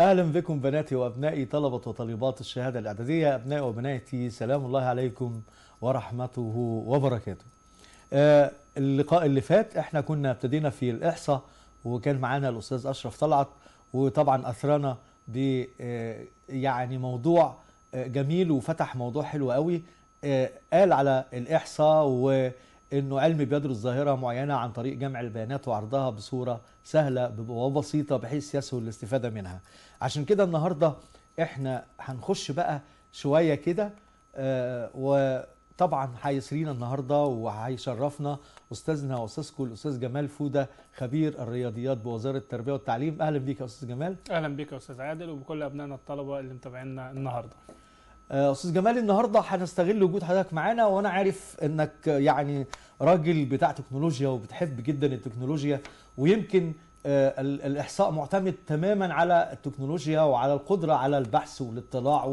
أهلا بكم بناتي وأبنائي طلبة وطالبات الشهادة الإعدادية أبنائي وبناتي سلام الله عليكم ورحمته وبركاته. آه اللقاء اللي فات إحنا كنا ابتدينا في الإحصاء وكان معانا الأستاذ أشرف طلعت وطبعا أثرنا ب آه يعني موضوع آه جميل وفتح موضوع حلو قوي قال على الإحصاء وانه علم بيدرس ظاهرة معينة عن طريق جمع البيانات وعرضها بصورة سهلة وبسيطة بحيث يسهل الاستفادة منها. عشان كده النهارده إحنا هنخش بقى شوية كده آه وطبعا هيسرينا النهارده وهيشرفنا أستاذنا واستاذكم الاستاذ جمال فودة خبير الرياضيات بوزارة التربية والتعليم. أهلا بيك يا أستاذ جمال. أهلا بيك يا أستاذ عادل وبكل أبنائنا الطلبة اللي متابعينا النهارده. أستاذ جمال النهارده هنستغل وجود حضرتك معانا وأنا عارف إنك يعني راجل بتاع تكنولوجيا وبتحب جدا التكنولوجيا ويمكن آه، ال- الإحصاء معتمد تماما على التكنولوجيا وعلى القدرة على البحث والاطلاع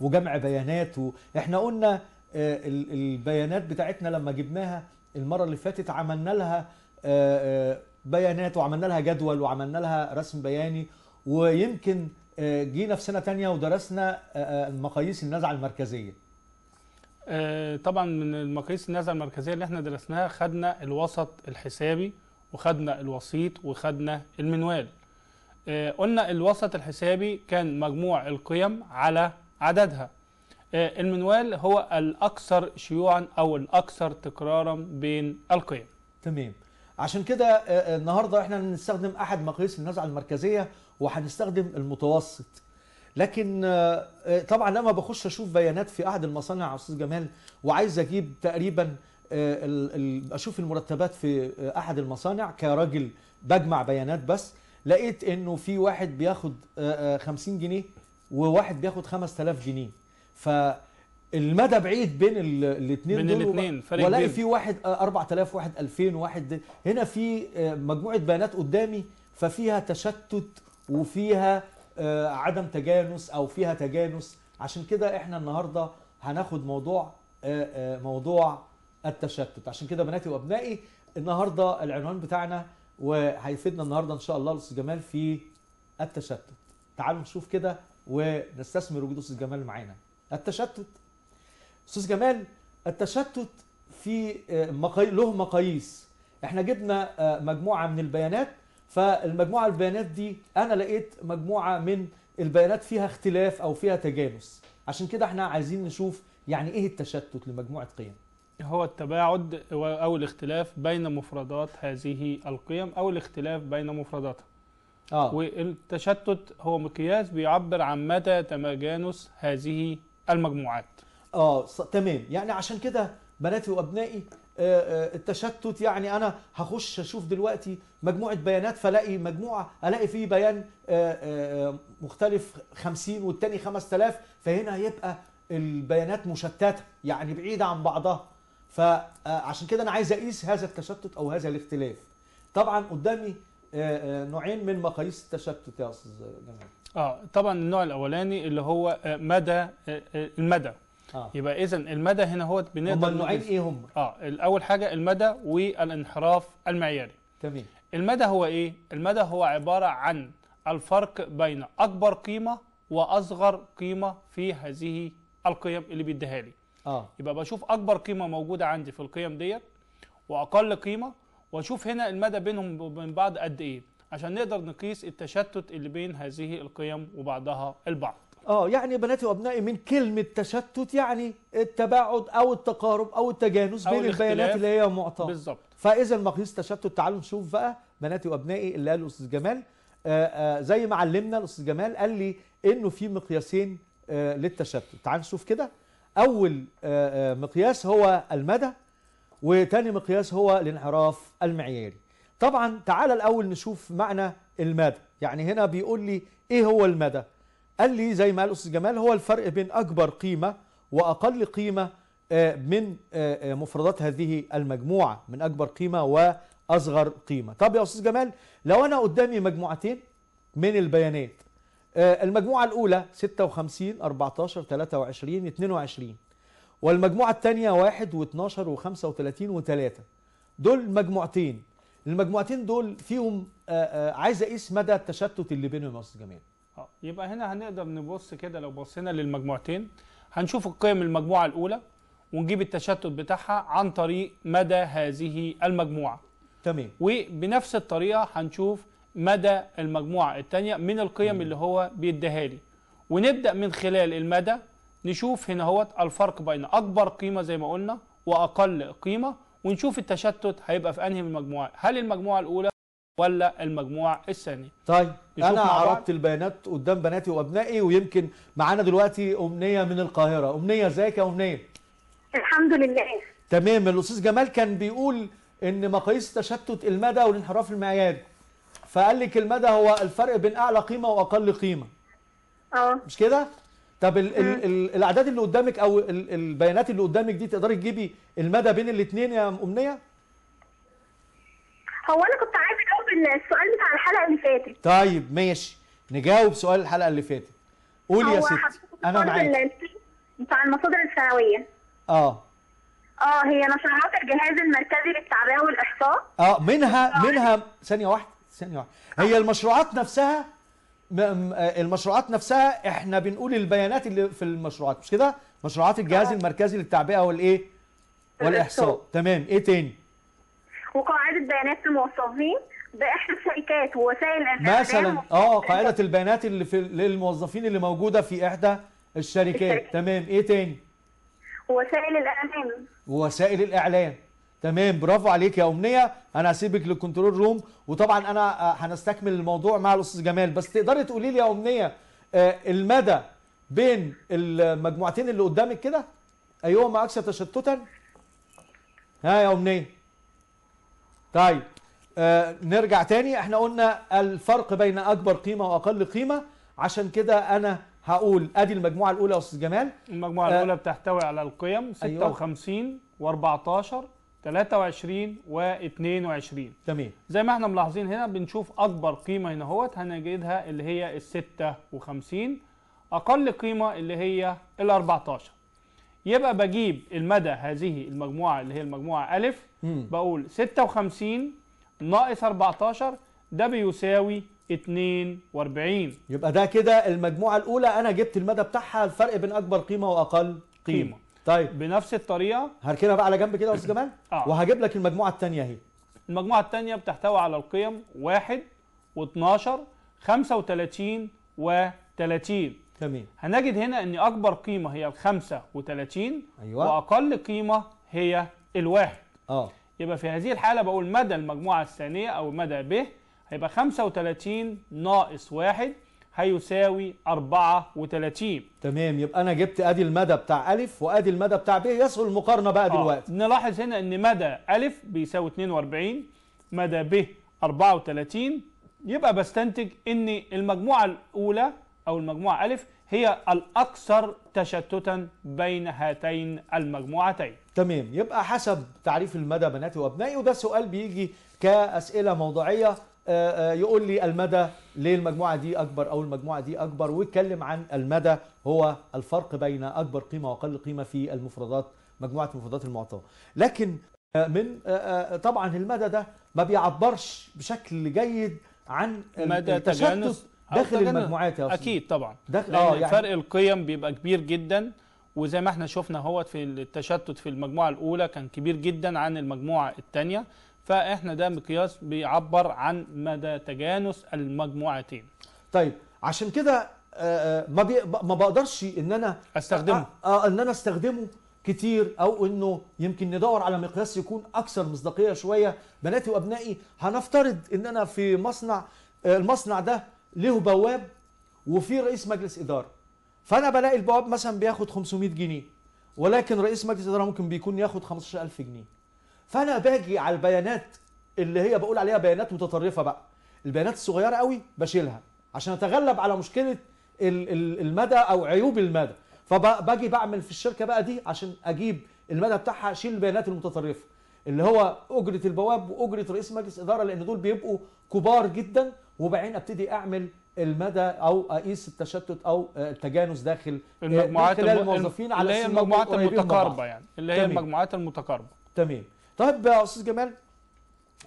وجمع بيانات. وإحنا قلنا آه، ال- البيانات بتاعتنا لما جبناها المرة اللي فاتت عملنا لها آه، آه، بيانات وعملنا لها جدول وعملنا لها رسم بياني. ويمكن آه، جينا في سنة تانية ودرسنا آه، آه، مقاييس النزعة المركزية. آه، طبعا من المقاييس النازله المركزية اللي إحنا درسناها خدنا الوسط الحسابي وخدنا الوسيط وخدنا المنوال. آه، قلنا الوسط الحسابي كان مجموع القيم على عددها. آه، المنوال هو الأكثر شيوعا أو الأكثر تكرارا بين القيم. تمام. عشان كده آه، آه، النهارده إحنا هنستخدم احد مقاييس النزعة المركزية وهنستخدم المتوسط. لكن آه، طبعا لما بخش أشوف بيانات في احد المصانع يا أستاذ جمال وعايز أجيب تقريبا أشوف المرتبات في احد المصانع كراجل بجمع بيانات بس لقيت انه في واحد بياخد آه، آه، 50 جنيه وواحد بياخد 5000 جنيه. فالمدى بعيد بين الاثنين بين دول الاتنين فرق والاقي. في واحد آه، 4000 واحد 2000 واحد هنا في آه، مجموعة بيانات قدامي ففيها تشتت وفيها آه، عدم تجانس أو فيها تجانس. عشان كده إحنا النهارده هناخد موضوع آه، آه، موضوع التشتت. عشان كده بناتي وأبنائي النهارده العنوان بتاعنا وهيفيدنا النهارده إن شاء الله الأستاذ جمال في التشتت. تعالوا نشوف كده ونستثمر وجود أستاذ جمال معانا. التشتت أستاذ جمال التشتت في آه، مقاي... له مقاييس. إحنا جبنا آه، مجموعة من البيانات فالمجموعة البيانات دي أنا لقيت مجموعة من البيانات فيها اختلاف أو فيها تجانس. عشان كده إحنا عايزين نشوف يعني إيه التشتت لمجموعة قيم. هو التباعد أو الاختلاف بين مفردات هذه القيم أو الاختلاف بين مفرداتها. آه. والتشتت هو مقياس بيعبر عن مدى تماجانس هذه المجموعات. آه تمام. يعني عشان كده بناتي وأبنائي آه، آه، التشتت يعني أنا هخش أشوف دلوقتي مجموعة بيانات فلاقي مجموعة ألاقي فيه بيان آه، مختلف 50 والتاني 5000 فهنا هيبقى البيانات مشتتة يعني بعيدة عن بعضها. فعشان كده أنا عايز أقيس هذا التشتت أو هذا الاختلاف. طبعا قدامي نوعين من مقاييس التشتت يا أستاذ جمال آه طبعا النوع الأولاني اللي هو مدى آه، آه، يبقى اذا المدى هنا هو بنقدر هما النوعين إيه هم آه الأول حاجة المدى والانحراف المعياري. تمام. المدى هو إيه؟ المدى هو عبارة عن الفرق بين أكبر قيمة وأصغر قيمة في هذه القيم اللي بيديها لي. آه. يبقى بشوف أكبر قيمة موجودة عندي في القيم ديت وأقل قيمة وأشوف هنا المدى بينهم وبين بعض قد إيه عشان نقدر نقيس التشتت اللي بين هذه القيم وبعضها البعض. آه يعني بناتي وأبنائي من كلمة تشتت يعني التباعد أو التقارب أو التجانس أو بين البيانات. اللي هي معطاة. بالظبط. فإذا مقياس تشتت تعالوا نشوف بقى بناتي وأبنائي اللي قاله الأستاذ جمال. آه آه زي ما علمنا الأستاذ جمال قال لي إنه في مقياسين آه للتشتت. تعالوا نشوف كده. أول آه مقياس هو المدى وتاني مقياس هو الانحراف المعياري. طبعا تعالى الأول نشوف معنى المدى. يعني هنا بيقول لي إيه هو المدى؟ قال لي زي ما قال الاستاذ جمال هو الفرق بين أكبر قيمة وأقل قيمة آه، من آه، آه، مفردات هذه المجموعة من أكبر قيمة وأصغر قيمة. طب يا أستاذ جمال لو أنا قدامي مجموعتين من البيانات المجموعة الأولى 56 14 23 22 والمجموعة الثانية 1 و12 و35 و3 دول مجموعتين. المجموعتين دول فيهم عايز اقيس مدى التشتت اللي بينهم يا أستاذ جمال. آه يبقى هنا هنقدر نبص كده لو بصينا للمجموعتين. هنشوف القيم المجموعة الأولى ونجيب التشتت بتاعها عن طريق مدى هذه المجموعة. تمام. وبنفس الطريقة هنشوف مدى المجموعة التانية من القيم اللي هو بيديها لي. ونبدأ من خلال المدى نشوف هنا هو الفرق بين أكبر قيمة زي ما قلنا وأقل قيمة ونشوف التشتت هيبقى في أنهي من المجموعة هل المجموعة الأولى ولا المجموعة الثانية طيب أنا. عرضت البيانات قدام بناتي وأبنائي ويمكن معانا دلوقتي أمنية من القاهرة. أمنية إزيك يا أمنية؟ الحمد لله. تمام الأستاذ جمال كان بيقول إن مقاييس تشتت المدى والانحراف المعياري فقال لك المدى هو الفرق بين أعلى قيمة وأقل قيمة. آه. مش كده؟ طب ال ال ال الأعداد اللي قدامك أو ال البيانات اللي قدامك دي تقدري تجيبي المدى بين الاثنين يا أمنية؟ هو أنا كنت عايزة السؤال بتاع الحلقة اللي فاتت. طيب ماشي. نجاوب سؤال الحلقة اللي فاتت. قولي يا ستي حضرتك أنا معاك. بتاع المصادر الثانوية. آه. آه هي نشرات الجهاز المركزي للتعبئة والإحصاء. آه منها منها ثانية واحدة ثانية واحدة. هي المشروعات نفسها آه، المشروعات نفسها إحنا بنقول البيانات اللي في المشروعات مش كده؟ مشروعات الجهاز آه. المركزي للتعبئة والإيه؟ والإحصاء. تمام. إيه تاني؟ وقاعده بيانات الموظفين بإحدى الشركات ووسائل الاعلام مثلا آه قاعدة البيانات اللي في للموظفين اللي موجودة في إحدى الشركات. الشركات. تمام. إيه تاني؟ ووسائل الاعلام ووسائل الاعلام تمام. برافو عليك يا أمنية. أنا هسيبك للكنترول روم. وطبعا أنا آه، هنستكمل الموضوع مع الأستاذ جمال. بس تقدري تقولي لي يا أمنية آه، المدى بين المجموعتين اللي قدامك كده؟ أيهما أكثر تشتتا؟ ها يا أمنية. طيب. آه نرجع تاني إحنا قلنا الفرق بين اكبر قيمة واقل قيمة عشان كده أنا هقول ادي المجموعة الاولى يا أستاذ جمال المجموعة آه. الأولى بتحتوي على القيم أيوة. 56 و14 23 و22 تمام زي ما إحنا ملاحظين هنا بنشوف أكبر قيمة هنا اهوت هنجدها اللي هي ال 56 أقل قيمة اللي هي ال 14 يبقى بجيب المدى هذه المجموعة اللي هي المجموعة ألف مم. بقول 56 ناقص 14 ده بيساوي 42 يبقى ده كده المجموعة الأولى. أنا جبت المدى بتاعها الفرق بين أكبر قيمة وأقل قيمة. قيمة. طيب. بنفس الطريقة. هركنها بقى على جنب كده يا أستاذ جمال. آه. وهجيب لك المجموعة الثانية أهي. المجموعة الثانية بتحتوي على القيم 1 و12 35 و30 تمام. هنجد هنا إن أكبر قيمة هي ال 35 أيوه. وأقل قيمة هي الواحد. أه. يبقى في هذه الحالة بقول مدى المجموعة الثانية أو مدى ب هيبقى 35 ناقص واحد هيساوي 34 تمام يبقى أنا جبت أدي المدى بتاع ألف وأدي المدى بتاع ب يسهل المقارنة بقى آه، دلوقتي. نلاحظ هنا إن مدى ألف بيساوي 42 مدى ب 34 يبقى بستنتج إن المجموعة الأولى أو المجموعة ألف هي الأكثر تشتتا بين هاتين المجموعتين. تمام. يبقى حسب تعريف المدى بناتي وأبنائي وده سؤال بيجي كأسئلة موضوعية آه، آه، يقول لي المدى ليه المجموعة دي أكبر أو المجموعة دي أكبر ويتكلم عن المدى هو الفرق بين أكبر قيمة وأقل قيمة في المفردات مجموعة المفردات المعطاة. لكن آه، من طبعا المدى ده ما بيعبرش بشكل جيد عن مدى التشتت تجانس داخل. المجموعات يا. أكيد طبعا. داخل لأن آه يعني فرق القيم بيبقى كبير جدا وزي ما إحنا شفنا هو في التشتت في المجموعة الأولى كان كبير جدا عن المجموعة الثانية فإحنا ده مقياس بيعبر عن مدى تجانس المجموعتين. طيب عشان كده آه، آه، ما بي... ما بقدرش إن أنا أستخدمه. آه, آه إن أنا أستخدمه كتير أو إنه يمكن ندور على مقياس يكون أكثر مصداقية شوية. بناتي وأبنائي هنفترض إن أنا في مصنع آه، المصنع ده له بواب وفي رئيس مجلس إدارة. فأنا بلاقي البواب مثلا بياخد 500 جنيه ولكن رئيس مجلس إدارة ممكن بيكون ياخد 15000 جنيه. فأنا باجي على البيانات اللي هي بقول عليها بيانات متطرفة بقى. البيانات الصغيرة قوي بشيلها عشان أتغلب على مشكلة ال- ال- المدى أو عيوب المدى. فباجي بعمل في الشركة بقى دي عشان أجيب المدى بتاعها أشيل البيانات المتطرفة. اللي هو أجرة البواب وأجرة رئيس مجلس إدارة لأن دول بيبقوا كبار جدا وبعدين ابتدي اعمل المدى أو اقيس التشتت أو آه، التجانس داخل آه، المجموعات خلال الم- الموظفين على اللي هي المجموعات. المتقاربة يعني اللي هي تمام. المجموعات المتقاربة تمام طيب يا أستاذ جمال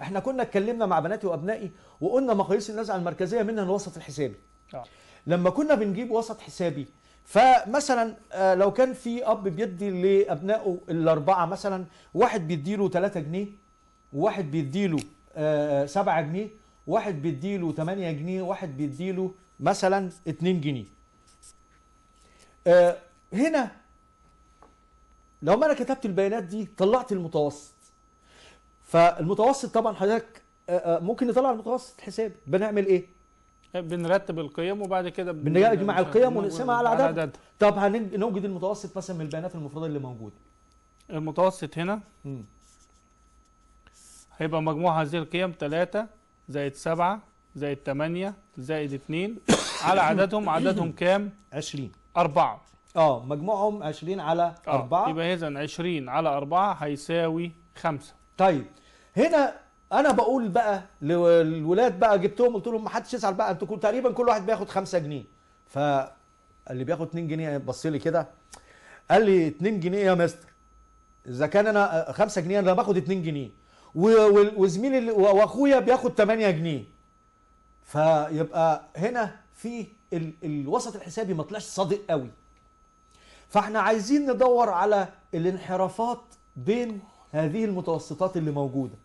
إحنا كنا اتكلمنا مع بناتي وأبنائي وقلنا مقاييس النزعه المركزية منها الوسط الحسابي آه. لما كنا بنجيب وسط حسابي فمثلا آه، لو كان في أب بيدي لأبنائه الأربعة مثلا واحد بيديله 3 جنيه وواحد بيديله 7 جنيه واحد بيديله 8 جنيه واحد بيديله مثلا 2 جنيه آه، هنا لو ما أنا كتبت البيانات دي طلعت المتوسط فالمتوسط طبعا حضرتك آه، آه، ممكن نطلع المتوسط الحسابي بنعمل إيه بنرتب القيم وبعد كده بن- بنجمع القيم ونقسمها على عددها. عددها. طب هنوجد المتوسط مثلا من البيانات المفروضة اللي موجودة المتوسط هنا مم. هيبقى مجموع هذه القيم 3 زائد 7 زائد 8 زائد 2 على عددهم عددهم كام؟ 20 4 آه مجموعهم 20 على 4 يبقى اذا 20 على 4 هيساوي 5 طيب هنا أنا بقول بقى للولاد بقى جبتهم قلت لهم ما حدش يزعل بقى أنتوا تقريبا كل واحد بياخد 5 جنيه. فاللي بياخد 2 جنيه بص لي كده. قال لي 2 جنيه يا مستر. إذا كان أنا 5 جنيه أنا باخد 2 جنيه. وزميلي واخويا بياخد 8 جنيه. فيبقى هنا في ال- الوسط الحسابي ما طلعش صادق قوي. فاحنا عايزين ندور على الانحرافات بين هذه المتوسطات اللي موجودة.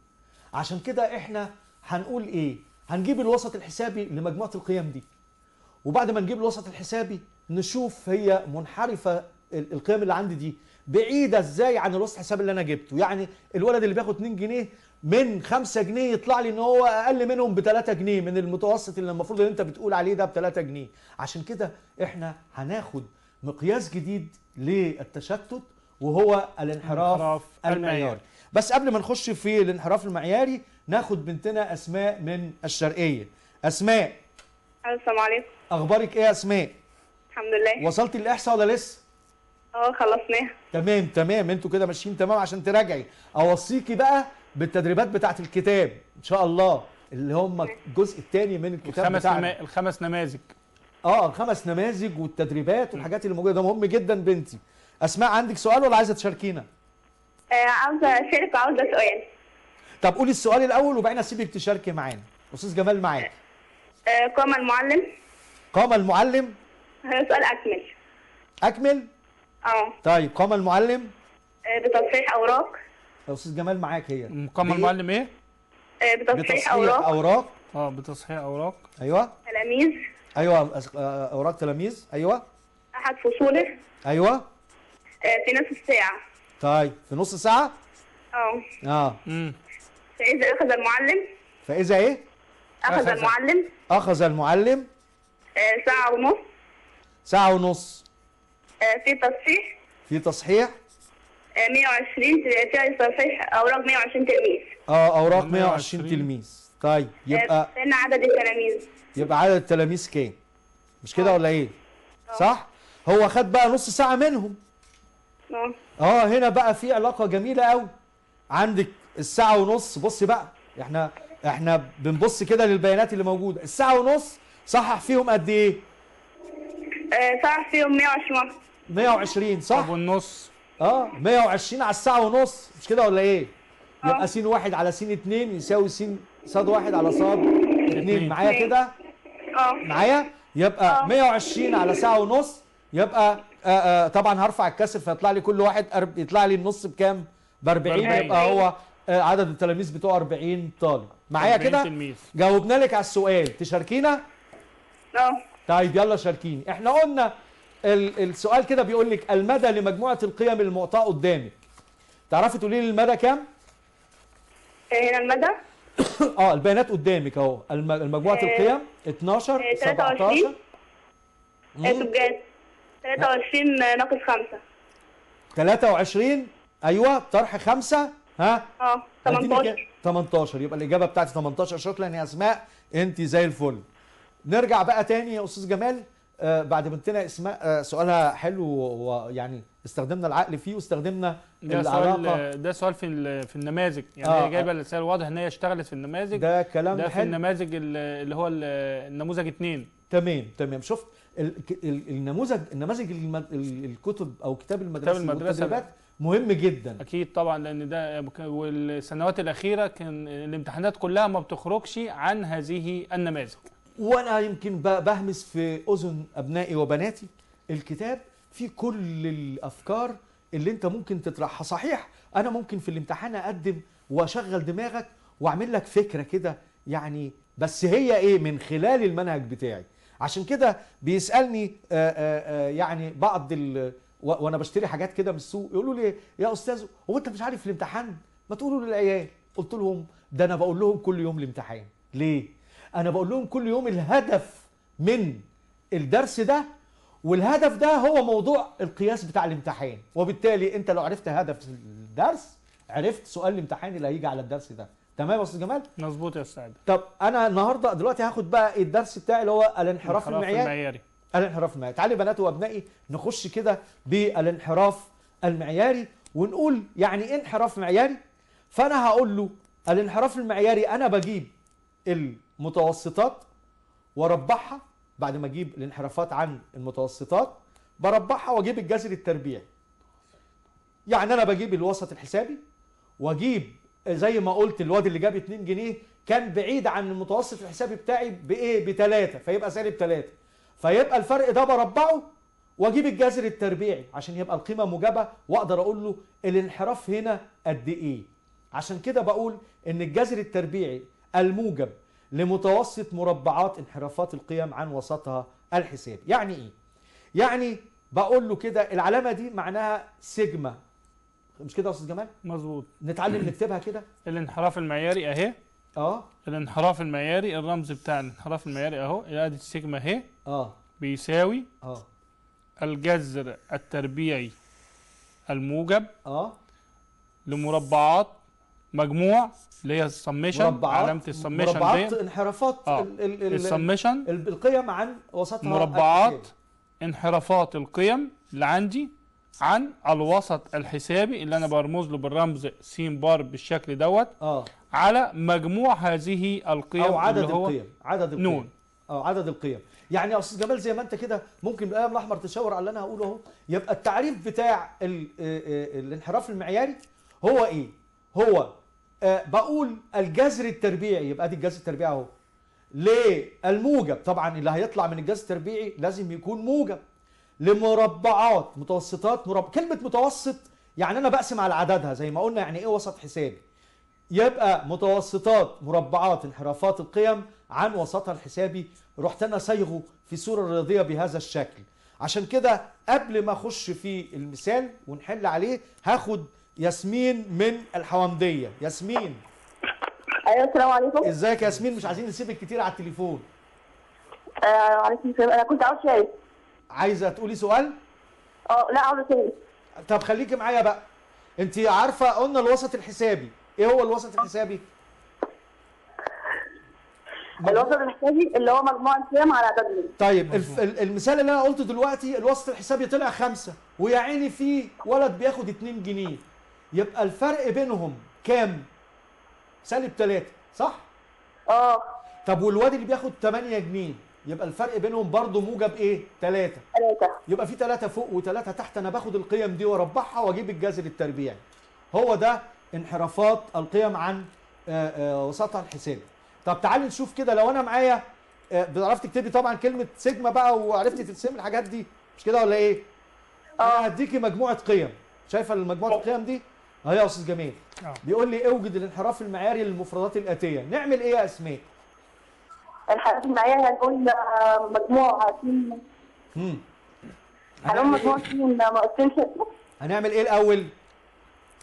عشان كده إحنا هنقول إيه؟ هنجيب الوسط الحسابي لمجموعة القيم دي. وبعد ما نجيب الوسط الحسابي نشوف هي منحرفة ال- القيم اللي عندي دي. بعيدة إزاي عن الوسط الحسابي اللي أنا جبته. يعني الولد اللي بياخد 2 جنيه من 5 جنيه يطلع لي إن هو أقل منهم ب 3 جنيه من المتوسط اللي المفروض اللي أنت بتقول عليه ده ب 3 جنيه. عشان كده إحنا هناخد مقياس جديد للتشتت وهو الانحراف الانحراف المعياري. بس قبل ما نخش في الانحراف المعياري ناخد بنتنا أسماء من الشرقية. أسماء. السلام عليكم. أخبارك إيه يا أسماء؟ الحمد لله. وصلت الإحصاء ولا لسه؟ آه خلصناها. تمام تمام. أنتوا كده ماشيين تمام عشان تراجعي. اوصيكي بقى بالتدريبات بتاعت الكتاب ان شاء الله. اللي هم الجزء الثاني من الكتاب الخمس بتاعنا. نما... الخمس نماذج. آه الخمس نماذج والتدريبات والحاجات اللي موجودة. ده مهم جدا بنتي. أسماء عندك سؤال ولا عايزة تشاركينا؟ آه عاوزة أشارك وعاوزة سؤال. طب قولي السؤال الأول وبعدين أسيبك تشاركي معانا. أستاذ جمال معاك. آه قام المعلم. قام المعلم. هذا سؤال أكمل. أكمل. آه. طيب قام المعلم؟ آه، بتصحيح أوراق. يا أستاذ جمال معاك هي. بإيه؟ المعلم إيه؟ آه بتصحيح بتصحيح أوراق. أوراق. آه بتصحيح أوراق. أيوه. تلاميذ. أيوه أس- آه، أوراق تلاميذ. أيوه. أحد فصوله. أيوه. في نصف ساعة طيب في نص ساعه آه. آه. امم فإذا أخذ المعلم. فإذا إيه؟ أخذ أخذ. المعلم. أخذ المعلم. ساعة ونص. ساعة ونص. في تصحيح. في تصحيح؟ آه 120 فيها تصحيح أوراق 120 تلميذ. آه أوراق 120 120 تلميذ. طيب آه، يبقى فإن عدد التلاميذ. يبقى عدد التلاميذ كام؟ مش كده ولا إيه؟ صح؟ هو خد بقى نص ساعة منهم. آه. آه هنا بقى في علاقة جميلة قوي عندك الساعة ونص بص بقى إحنا إحنا بنبص كده للبيانات اللي موجودة. الساعة ونص صحح فيهم قد إيه؟ آه، صح فيهم 120 120 صح؟ طب والنص؟ آه 120 على الساعة ونص. مش كده ولا إيه؟ يبقى آه. س واحد على س اتنين يساوي س صاد واحد على صاد اتنين. اتنين. معايا كده؟ آه. معايا؟ يبقى آه. 120 على ساعة ونص. يبقى آه آه طبعا هرفع الكسر فيطلع لي كل واحد أرب... يطلع لي النص بكام؟ ب 40 40. يبقى هو آه عدد التلاميذ بتوع 40 طالب. معايا 40 كده؟ تلميذ. جاوبنا لك على السؤال. تشاركينا؟ آه. طيب يلا شاركيني. إحنا قلنا. السؤال كده بيقول لك المدى لمجموعة القيم المعطاة قدامك. تعرفي تقولي لي المدى كام؟ هنا المدى؟ آه البيانات قدامك أهو. المجموعة آه، القيم 12 آه، 17 23 مم. آه، تبقى 23 ناقص 5 23 أيوه طرح خمسة. ها؟ آه هديني 18 كام؟ 18 يبقى الإجابة بتاعتي 18 شكرا يا أسماء. انت زي الفل. نرجع بقى تاني يا أستاذ جمال. بعد بنتنا اسماء آه سؤالها حلو ويعني استخدمنا العقل فيه واستخدمنا ده العلاقة. سؤال ده سؤال في في النماذج. يعني آه، هي جايبة آه. الرساله واضح إن هي اشتغلت في النماذج. ده كلام ده في حلو. النماذج ال- اللي هو ال- النموذج اتنين. تمام تمام. شفت ال- ال- النموذج النماذج الكتب أو كتاب المدرسة المدرسة. والتدريبات مهم جدا. أكيد طبعا لأن ده والسنوات الأخيرة كان الامتحانات كلها ما بتخرجش عن هذه النماذج. وأنا يمكن بهمس في اذن ابنائي وبناتي الكتاب فيه كل الافكار اللي انت ممكن تطرحها. صحيح أنا ممكن في الامتحان اقدم واشغل دماغك واعمل لك فكرة كده يعني بس هي إيه من خلال المنهج بتاعي. عشان كده بيسألني آآ آآ يعني بعض ال وأنا بشتري حاجات كده من السوق يقولوا لي يا أستاذ هو انت مش عارف الامتحان؟ ما تقولوا للعيال. قلت لهم ده أنا بقول لهم كل يوم الامتحان. ليه؟ أنا بقول لهم كل يوم الهدف من الدرس ده والهدف ده هو موضوع القياس بتاع الامتحان. وبالتالي انت لو عرفت هدف الدرس عرفت سؤال الامتحان اللي هيجي على الدرس ده. تمام يا أستاذ جمال؟ مظبوط يا أستاذ. طب أنا النهارده دلوقتي هاخد بقى الدرس بتاعي اللي هو الانحراف المعياري. المعياري. الانحراف المعياري. تعالي بناتي وأبنائي نخش كده بالانحراف المعياري ونقول يعني إيه انحراف معياري. فأنا هقول له الانحراف المعياري أنا بجيب المتوسطات واربعها بعد ما أجيب الانحرافات عن المتوسطات بربعها واجيب الجذر التربيعي. يعني أنا بجيب الوسط الحسابي واجيب زي ما قلت الواد اللي جاب 2 جنيه كان بعيد عن المتوسط الحسابي بتاعي بإيه؟ بثلاثة فيبقى سالب 3 فيبقى الفرق ده بربعه واجيب الجذر التربيعي عشان يبقى القيمة موجبة واقدر أقول له الانحراف هنا قد إيه. عشان كده بقول إن الجذر التربيعي الموجب لمتوسط مربعات انحرافات القيم عن وسطها الحسابي يعني إيه؟ يعني بقول له كده العلامة دي معناها سيجما. مش كده يا أستاذ جمال؟ مظبوط. نتعلم نكتبها كده. الانحراف المعياري أهي. آه. الانحراف المعياري الرمز بتاع الانحراف المعياري أهو. ادي السيجما أهي. آه. بيساوي آه. الجذر التربيعي الموجب آه. لمربعات مجموع اللي هي السميشن علامة السميشن مربعات دي انحرافات آه. ال- ال- ال- السميشن ال- القيم عن وسطها مربعات. انحرافات القيم اللي عندي عن الوسط الحسابي اللي أنا برمز له بالرمز س بار بالشكل دوت آه على مجموع هذه القيم أو عدد اللي هو القيم عدد القيم نون. آه عدد القيم يعني يا أستاذ جمال زي ما أنت كده ممكن بالقلم الأحمر تشاور على اللي أنا هقوله أهو يبقى التعريف بتاع ال- آه، آه، الانحراف المعياري هو إيه هو بقول الجذر التربيعي يبقى دي الجذر التربيعي أهو. للموجب طبعا اللي هيطلع من الجذر التربيعي لازم يكون موجب. لمربعات متوسطات مربع كلمة متوسط يعني أنا بقسم على عددها زي ما قلنا يعني إيه وسط حسابي يبقى متوسطات مربعات انحرافات القيم عن وسطها الحسابي. رحت أنا صيغه في صورة رياضية بهذا الشكل. عشان كده قبل ما أخش في المثال ونحل عليه هاخد ياسمين من الحوامدية. ياسمين. أيوه السلام عليكم. إزيك يا ياسمين؟ مش عايزين نسيبك كتير على التليفون. آه عليكم السلام. أنا كنت عاوز شاي. عايزة تقولي سؤال؟ آه لا عاوز شاي. طب خليكي معايا بقى. انت عارفة قلنا الوسط الحسابي. إيه هو الوسط الحسابي؟ الوسط الحسابي اللي هو مجموع القيم على عددهم طيب الف... المثال اللي أنا قلته دلوقتي الوسط الحسابي طلع خمسة. ويا عيني في ولد بياخد 2 جنيه. يبقى الفرق بينهم كام؟ سالب 3 صح؟ آه طب والواد اللي بياخد 8 جنيه يبقى الفرق بينهم برضه موجب إيه؟ 3 ثلاثة يبقى في 3 فوق و3 تحت أنا باخد القيم دي واربعها وأجيب الجذر التربيعي هو ده انحرافات القيم عن آه، آه، وسطها الحسابي طب تعالي نشوف كده لو أنا معايا آه، بتعرفي تكتبي طبعا كلمة سيجما بقى وعرفتي ترسمي الحاجات دي مش كده ولا إيه؟ أنا هديكي مجموعة قيم شايفة مجموعه القيم دي؟ اهي يا أستاذ جميل. آه. بيقول لي اوجد الانحراف المعياري للمفردات الآتية. نعمل إيه يا أسماء؟ الحاجات المعيارية هنقول آه، مجموع س امم هنقول مجموع س ناقصين ستة هنعمل إيه الأول؟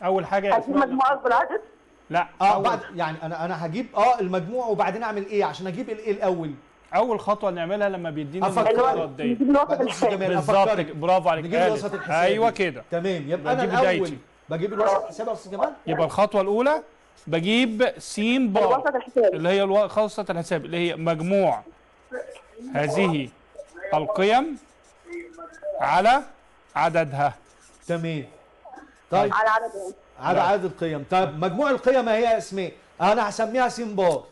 أول حاجة هنجيب اسمها مجموع أكبر عدد لا. آه أول, بعد يعني أنا أنا هجيب آه المجموع وبعدين أعمل إيه؟ عشان أجيب الايه الأول؟ أول خطوة نعملها لما هو المفردات دي. بالظبط. برافو عليك. نجيب قالت. الوسط الحسابي أيوه كده. تمام. يبقى أنا الأول بدايتي. بجيب الوسط الحسابي يا أستاذ جمال؟ يبقى الخطوة الأولى بجيب س بار الوسط الحسابي اللي هي الو- وسط الحساب اللي هي مجموع هذه القيم على عددها. تمام. طيب. على عددهم عدد عدد القيم. طيب مجموع القيم اهي يا اسماء أنا هسميها س بار.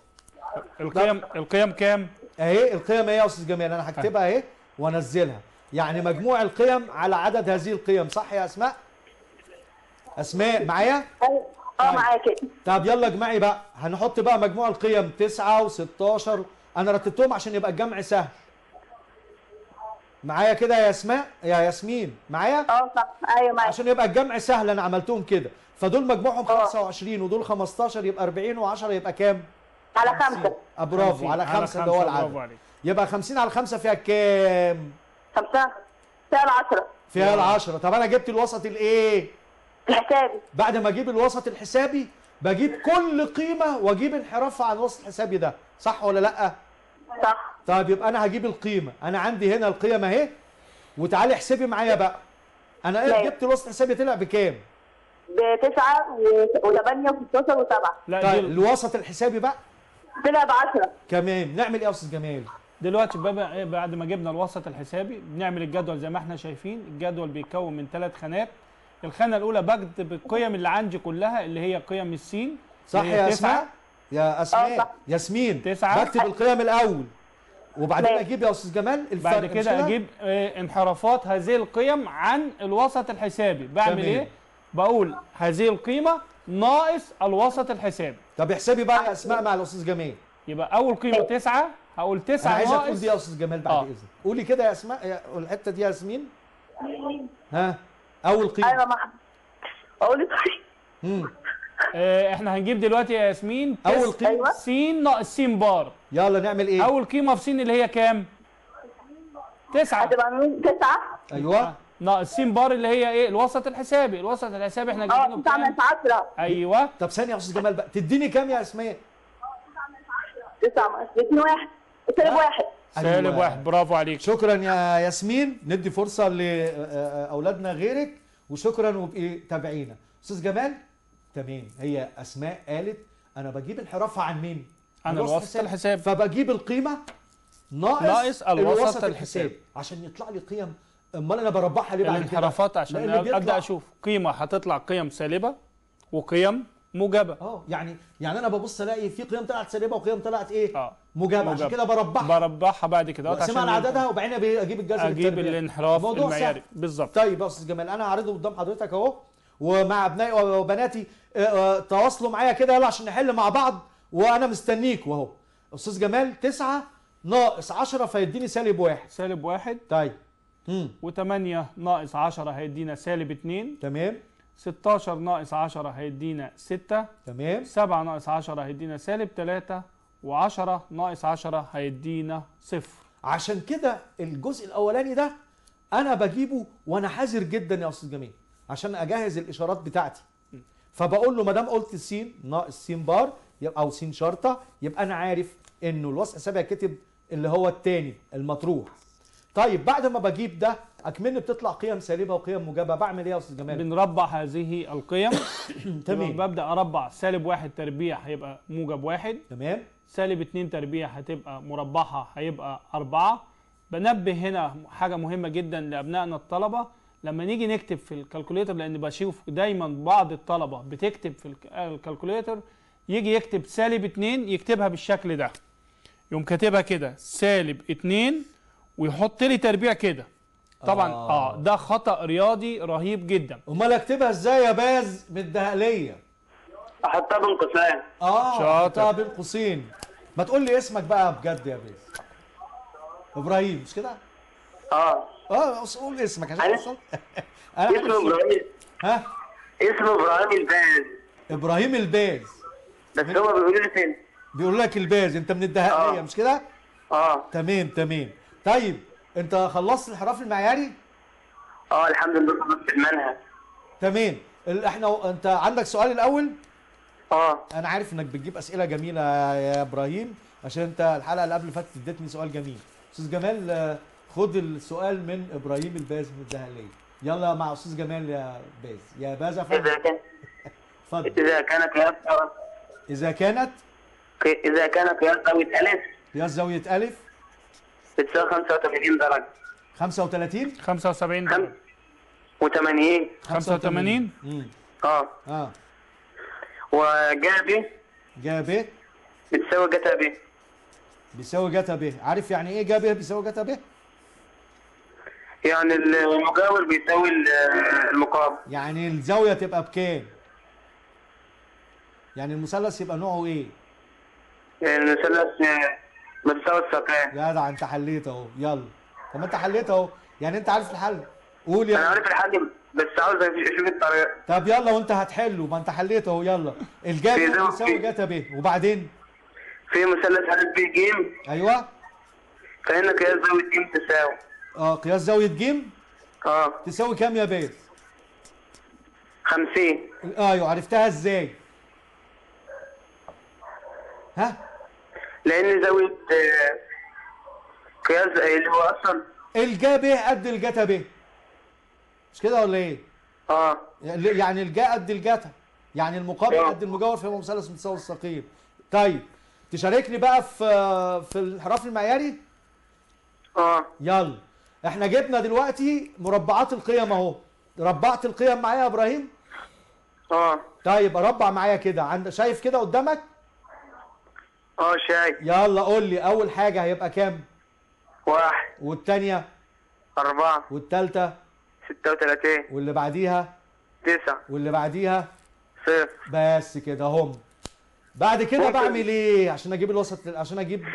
القيم القيم كام؟ أهي القيم اهي يا أستاذ جمال أنا هكتبها أهي وأنزلها. يعني مجموع القيم على عدد هذه القيم صح يا أسماء؟ أسماء معايا. آه طيب. معايا كده. طب يلا اجمعي بقى هنحط بقى مجموع القيم 9 و16 أنا رتبتهم عشان يبقى الجمع سهل. معايا كده يا أسماء يا ياسمين معايا؟ آه صح. أيوه معاك عشان يبقى الجمع سهل أنا عملتهم كده. فدول مجموعهم آه. 25 ودول 15 يبقى 40 و10 يبقى كام؟ على خمسة. آه برافو على خمسة اللي هو العدد. يبقى 50 على 5 فيها كام؟ خمسة. سهل عشرة فيها العشرة. طب أنا جبت الوسط الإيه؟ الحسابي. بعد ما أجيب الوسط الحسابي بجيب كل قيمة واجيب انحرافها عن الوسط الحسابي ده. صح ولا لأ؟ صح. طيب يبقى أنا هجيب القيمة. أنا عندي هنا القيم أهي. وتعالي احسبي معايا بقى. أنا إيه. جبت الوسط الحسابي طلع بكام؟ بتسعة و- وثمانية وستاشر وسبعة. لا طيب دي الوسط الحسابي بقى؟ طلع بعشرة. كمان. نعمل إيه يا أستاذ جمال؟ دلوقتي بقى إيه بعد ما جبنا الوسط الحسابي بنعمل الجدول زي ما إحنا شايفين. الجدول بيتكون من ثلاث خانات. الخانة الأولى بكتب القيم اللي عندي كلها اللي هي قيم السين صح يا تسعة. أسماء؟ يا آه، أسماء. ياسمين تسعة. بكتب القيم الأول. وبعدين ماشي. أجيب يا أستاذ جمال الفرق بعد كده أجيب آه، انحرافات هذه القيم عن الوسط الحسابي. بعمل. إيه؟ بقول هذه القيمة ناقص الوسط الالحسابي طب احسبي بقى يا أسماء مع الأستاذ جمال. يبقى أول قيمة تسعة هقول أنا تسعة عايزك تقول ناقص دي يا أستاذ جمال بعد آه. إذنك. قولي كده يا أسماء الحتة دي يا ياسمين. ها؟ أول قيمه أيوه ما أقول لك. مم. آه، إحنا هنجيب دلوقتي يا ياسمين أول قيمة. أيوة. س ناقص س بار. يلا نعمل إيه؟ أول قيمة في س اللي هي كام؟ تسعة. هتبقى من تسعة؟ أيوه. ناقص س بار اللي هي إيه؟ الوسط الحسابي. الوسط الحسابي إحنا آه جايبينه تسعة بكام؟ ناقص عشرة. أيوه. طب ثانية يا أستاذ جمال بقى. تديني كام يا اسماء تسعة ناقص اتنين واحد. سالب واحد. سالب أيوة. واحد. برافو عليك. شكرا يا ياسمين. ندي فرصة لأولادنا غيرك وشكرا وبقي تابعينا أستاذ جمال تمام. هي أسماء قالت أنا بجيب انحرافها عن مين؟ عن الوسط الحسابي. فبجيب القيمة ناقص, ناقص الوسط الحسابي. عشان يطلع لي قيم. أمال أنا بربحها ليه بعد الانحرافات عشان أبدأ أشوف. قيمة هتطلع قيم سالبة وقيم موجبه آه يعني يعني أنا ببص ألاقي في قيم طلعت سالبه وقيم طلعت إيه؟ آه موجبه عشان. كده بربحها. بربحها بعد كده. واقسمها على عددها وبعدين أجيب الجذر أجيب. الانحراف المعياري. بالظبط. طيب يا أستاذ جمال أنا هعرضه قدام حضرتك أهو ومع أبنائي وبناتي آه، آه، تواصلوا معايا كده يلا عشان نحل مع بعض وأنا مستنيك واهو أستاذ جمال 9 ناقص 10 فيديني سالب واحد. سالب واحد. طيب. امم و8 ناقص 10 هيدينا سالب 2 تمام. 16 ناقص 10 هيدينا 6 تمام. 7 ناقص 10 هيدينا سالب. 3 و10 ناقص 10 هيدينا صفر. عشان كده الجزء الأولاني ده أنا بجيبه وأنا حذر جدا يا أستاذ جميل عشان أجهز الإشارات بتاعتي. فبقول له ما دام قلت س ناقص س بار أو س شرطة يبقى أنا عارف إنه الوصف السابع كتب اللي هو الثاني المطروح. طيب بعد ما بجيب ده اكمل بتطلع قيم سالبة وقيم موجبه بعمل إيه يا أستاذ جمال؟ بنربع هذه القيم. تمام. ببدأ أربع سالب واحد تربيع هيبقى موجب واحد. تمام. سالب 2 تربيع هتبقى مربعها هيبقى أربعة. بنبه هنا حاجة مهمة جدا لأبنائنا الطلبة. لما نيجي نكتب في الكالكوليتر لأن بشوف دايما بعض الطلبة بتكتب في الك- الكالكوليتر يجي يكتب سالب 2 يكتبها بالشكل ده. يقوم كاتبها كده سالب 2 ويحط لي تربيع كده. طبعا آه. آه, ده خطأ رياضي رهيب جدا. امال اكتبها إزاي يا باز؟ بالدقهلية. أحطها بين قوسين. آه شاطر. حطها بين قوسين. ما تقول لي اسمك بقى بجد يا باز. إبراهيم مش كده؟ آه. آه قول اسمك عشان أنا- أوصل. أنا اسمه إبراهيم. ها؟ اسمه إبراهيم الباز. إبراهيم الباز. بس هو بيقولوا لي فين؟ بيقول لك الباز أنت من الدقهلية آه. مش كده؟ آه. تمام تمام. طيب انت خلصت الانحراف المعياري؟ آه الحمد لله خلصت المنهج. تمام. إحنا انت عندك سؤال الأول؟ آه. أنا عارف انك بتجيب أسئلة جميلة يا إبراهيم عشان انت الحلقة اللي قبل فاتت اديتني سؤال جميل. أستاذ جمال آه، خد السؤال من إبراهيم الباز من الدقهلية. يلا مع أستاذ جمال يا باز. يا باز يا إذا كان اتفضل. إذا كانت إذا كانت؟ إذا كان قياس زاوية ألف. قياس زاوية ألف. بتساوي 85 درجة. 35 75 خمس درجة. و80 85 امم آه. آه. وجا ب جا ب بتساوي جتا ب بيساوي جتا ب عارف يعني إيه جا ب بيساوي جتا ب يعني المجاور بيساوي ال- المقابل. يعني الزاوية تبقى بكام؟ يعني المثلث يبقى نوعه إيه؟ يعني المثلث مستوى الساقين جدع انت حليت اهو. يلا. طب ما انت حليت اهو. يعني انت عارف الحل. قول أنا يلا عارف الحل بس عاوز أشوف الطريقة. طب يلا وانت هتحله. ما انت حليت اهو. يلا. جا ب في زاوية يساوي في- جتا ب وبعدين؟ في مثلث ا ب ج أيوه. فان قياس زاوية ج تساوي. آه قياس زاوية جيم آه. تساوي كام يا بيه؟ 50 أيوه. عرفتها إزاي؟ ها؟ لأن زاوية آه، قياس اللي هو أصلا الجا ب قد الجاتا ب مش كده ولا إيه؟ آه. يعني الجا قد الجاتا. يعني المقابل آه. قد المجاور في مثلث متساوي الساقين طيب تشاركني بقى في في الانحراف المعياري؟ آه. يلا. إحنا جبنا دلوقتي مربعات القيم أهو. ربعت القيم معايا يا إبراهيم؟ آه. طيب أربع معايا كده. عند شايف كده قدامك؟ آه شاي. يلا قول لي أول حاجة هيبقى كام؟ واحد. والتانية؟ أربعة. والتالتة؟ ستة وثلاثين واللي بعديها؟ تسعة. واللي بعديها؟ صفر. بس كده هم بعد كده. بعمل إيه؟ عشان أجيب الوسط عشان أجيب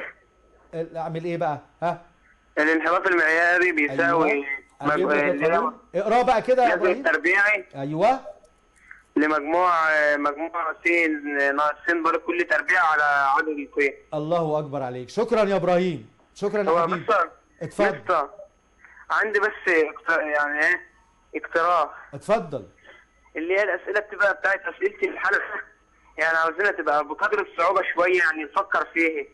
اعمل إيه بقى؟ ها؟ الانحراف المعياري بيساوي أيوة. مج- القانون اقراه بقى كده يا إبراهيم. التربيعي. أيوه. لمجموع مجموع س ناقص س بر كل تربيع على عدد القيم الله أكبر عليك. شكرا يا إبراهيم. شكرا يا حبيبي. اتفضل. عندي بس يعني إيه اقتراح. اتفضل. اللي هي الأسئلة بتبقى بتاعت اسئله الحلقة. يعني عاوزينها تبقى بقدر الصعوبة شوية يعني نفكر فيه.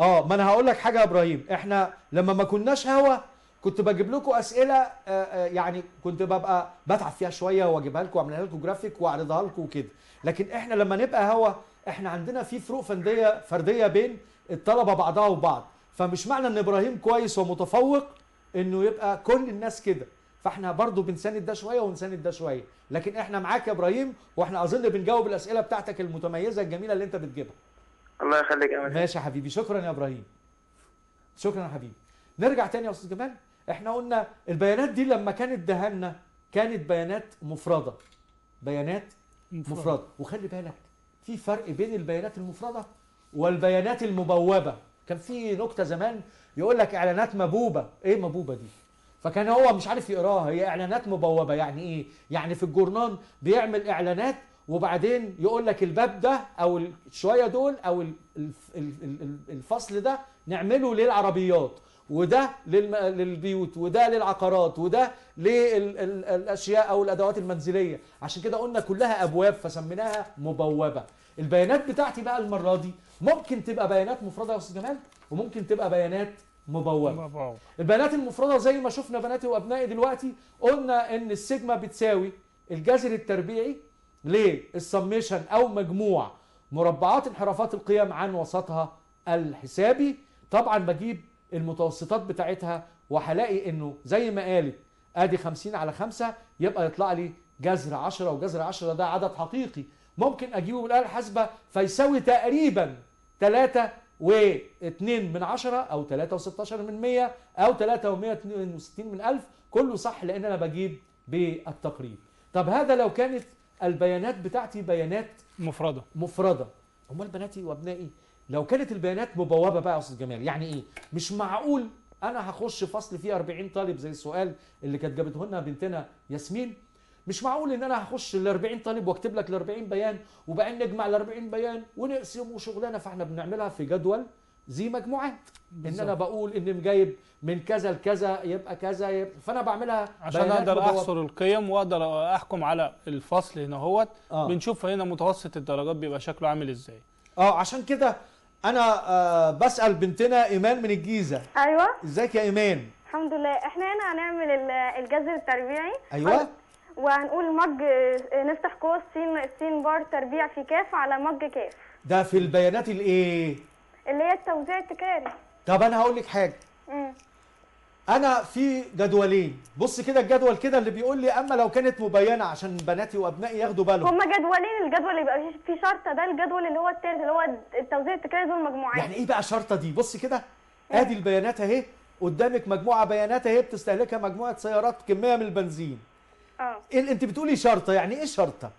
آه ما أنا هقول لك حاجة يا إبراهيم. إحنا لما ما كناش هوا كنت بجيب لكم أسئلة آه، آه، يعني كنت ببقى بتعب فيها شوية وأجيبها لكم واعملها لكم جرافيك وأعرضها لكم وكده. لكن إحنا لما نبقى هوا إحنا عندنا في فروق فردية فردية بين الطلبة بعضها وبعض. فمش معنى إن إبراهيم كويس ومتفوق إنه يبقى كل الناس كده. فإحنا برضو بنساند ده شوية ونساند ده شوية. لكن إحنا معاك يا إبراهيم وإحنا أظن بنجاوب الأسئلة بتاعتك المتميزة الجميلة اللي أنت بتجيبها. الله يخليك يا. ماشي يا حبيبي شكرا يا إبراهيم. شكرا يا حبيبي. نرجع تاني يا أستاذ جمال. إحنا قلنا البيانات دي لما كانت دهنا كانت بيانات مفردة. بيانات مفردة. مفردة. وخلي بالك في فرق بين البيانات المفردة والبيانات المبوبة. كان في نكتة زمان يقول لك إعلانات مبوبة. إيه مبوبة دي؟ فكان هو مش عارف يقراها. هي إعلانات مبوبة يعني إيه؟ يعني في الجورنان بيعمل إعلانات وبعدين يقول لك الباب ده أو الشويه دول أو ال- الف- ال- ال- ال- الفصل ده نعمله للعربيات. وده للم- للبيوت وده للعقارات وده للأشياء أو الأدوات المنزلية. عشان كده قلنا كلها أبواب فسميناها مبوبة. البيانات بتاعتي بقى المرة دي ممكن تبقى بيانات مفردة يا أستاذ جمال وممكن تبقى بيانات مبوبة. البيانات المفردة زي ما شفنا بناتي وأبنائي دلوقتي قلنا إن السيجما بتساوي الجذر التربيعي للسميشن أو مجموع مربعات انحرافات القيم عن وسطها الحسابي. طبعا بجيب المتوسطات بتاعتها وهلاقي إنه زي ما قالت آدي 50 على 5 يبقى يطلع لي جذر 10 وجذر 10 ده عدد حقيقي. ممكن أجيبه بالآلة الحاسبة فيساوي تقريبا 3 و2 من 10 أو 3 و16 من 100 أو 3 و162 من 1000 كله صح لأن أنا بجيب بالتقريب. طب هذا لو كانت البيانات بتاعتي بيانات مفردة. مفردة. أمال بناتي وأبنائي لو كانت البيانات مبوبة بقى يا أستاذ جمال يعني إيه؟ مش معقول أنا هخش فصل فيه 40 طالب زي السؤال اللي كانت جابته لنا بنتنا ياسمين؟ مش معقول إن أنا هخش ال 40 طالب وأكتب لك ال 40 بيان وبعدين نجمع ال 40 بيان ونقسم وشغلانة فإحنا بنعملها في جدول ذي مجموعات إن أنا بقول إن جايب من كذا لكذا يبقى كذا يبقى فأنا بعملها عشان أقدر. أحصر القيم وأقدر أحكم على الفصل هنا هوت. آه. بنشوف هنا متوسط الدرجات بيبقى شكله عامل إزاي. آه عشان كده أنا آه بسأل بنتنا إيمان من الجيزة. أيوه. إزيك يا إيمان؟ الحمد لله. إحنا هنا هنعمل ال- الجذر التربيعي. أيوه. وهنقول مج نفتح قوس س س بار تربيع في كاف على مج كاف. ده في البيانات الإيه؟ اللي هي التوزيع التكراري. طب أنا هقول لك حاجة. مم. أنا في جدولين. بص كده الجدول كده اللي بيقول لي أما لو كانت مبينة عشان بناتي وأبنائي ياخدوا بالهم. هما جدولين الجدول اللي يبقى فيه- شرطة ده الجدول اللي هو التالت اللي هو التوزيع التكراري دول مجموعات يعني إيه بقى شرطة دي؟ بص كده آدي البيانات أهي قدامك مجموعة بيانات أهي بتستهلكها مجموعة سيارات كمية من البنزين. آه. إيه أنت بتقولي شرطة يعني إيه شرطة؟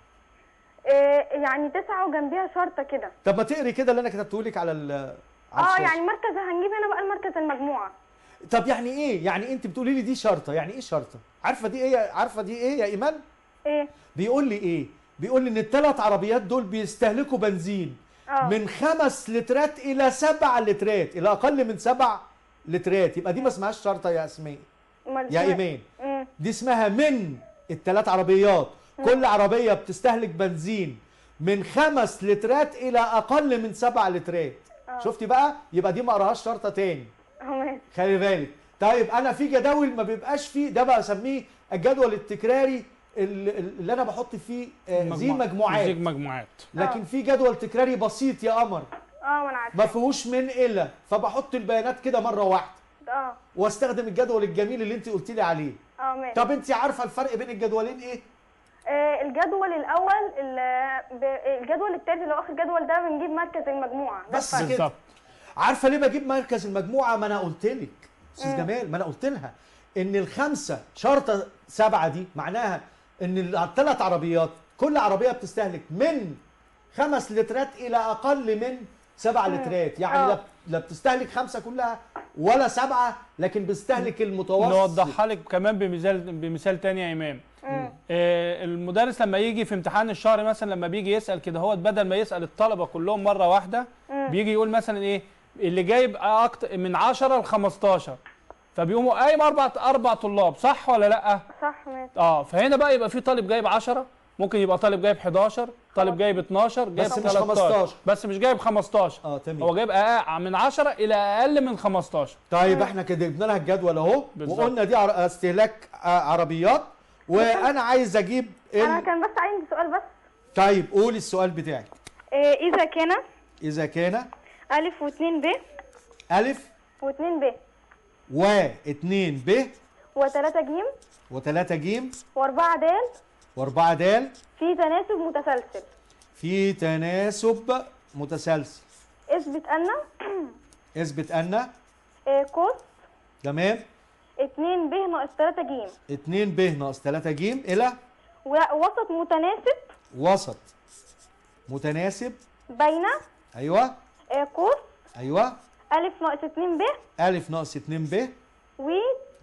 آه، يعني تسعة وجنبيها شرطة كده. طب ما تقري كده اللي أنا كتبته لك على ال- آه. يعني مركز هنجيب هنا بقى المركز المجموعة. طب يعني إيه؟ يعني أنت بتقولي لي دي شرطة يعني إيه شرطة؟ عارفة دي إيه؟ عارفة دي إيه يا إيمان؟ إيه؟ بيقول لي إيه؟ بيقول لي إن الثلاث عربيات دول بيستهلكوا بنزين آه. من خمس لترات إلى سبع لترات إلى أقل من سبع لترات. يبقى دي ما اسمهاش شرطة يا أسماء. يا إيمان. مم. دي اسمها من الثلاث عربيات. كل عربية بتستهلك بنزين من خمس لترات إلى أقل من سبع لترات. شفتي بقى؟ يبقى دي ما اقراهاش شرطة تاني. خلي بالك. طيب أنا في جداول ما بيبقاش فيه ده بقى أسميه الجدول التكراري اللي, اللي أنا بحط فيه آه، زي. مجموعات. زي مجموعات. لكن في جدول تكراري بسيط يا قمر. آه ما أنا عارفة. ما فيهوش من إلا. فبحط البيانات كده مرة واحدة. آه. واستخدم الجدول الجميل اللي أنت قلت لي عليه. آه ماشي. طب أنت عارفة الفرق بين الجدولين إيه؟ آه الجدول الأول ال- ب- الجدول التالت اللي هو آخر جدول ده بنجيب مركز المجموعة. بس. كده. بالظبط. عارفة ليه بجيب مركز المجموعة؟ ما أنا قلت لك. أستاذ جمال ما أنا قلت لها إن الخمسة شرطة سبعة دي معناها إن الثلاث عربيات كل عربية بتستهلك من خمس لترات إلى أقل من سبع لترات. يعني آه. لا بتستهلك خمسة كلها ولا سبعة لكن بتستهلك المتوسط. نوضحها لك كمان بمثال بمثال تاني يا إمام. مم. آه، المدرس لما يجي في امتحان الشهر مثلا لما بيجي يسأل كده هو بدل ما يسأل الطلبة كلهم مرة واحدة بيجي يقول مثلا إيه؟ اللي جايب أكتر من 10 ل 15 فبيقوموا قايم أربع أربع طلاب صح ولا لأ؟ صح ماشي. آه فهنا بقى يبقى في طالب جايب 10 ممكن يبقى طالب جايب 11 طالب جايب 12 جايب بس مش 13 15. بس مش جايب 15 آه تمام. هو جايب أقل من 10 إلى أقل من 15 طيب إحنا كده جبنا لها الجدول أهو بالظبط. وقلنا دي استهلاك آه، عربيات. وأنا عايز أجيب أنا ال... كان بس عندي سؤال بس. طيب قولي السؤال بتاعك. آه إذا كان إذا كان ألف واثنين ب. ألف. واثنين ب. واثنين ب. وثلاثة جيم. وثلاثة جيم. وأربعة دال. وأربعة دال. في تناسب متسلسل. في تناسب متسلسل. اثبت أن. اثبت أن. آه قوس تمام. اتنين ب ناقص تلاتة جيم. 2 ب ناقص 3 ج إلى. ووسط متناسب. وسط. متناسب. بين. أيوه. آه قوس أيوه. ألف ناقص اتنين ب. ألف ناقص 2 ب. و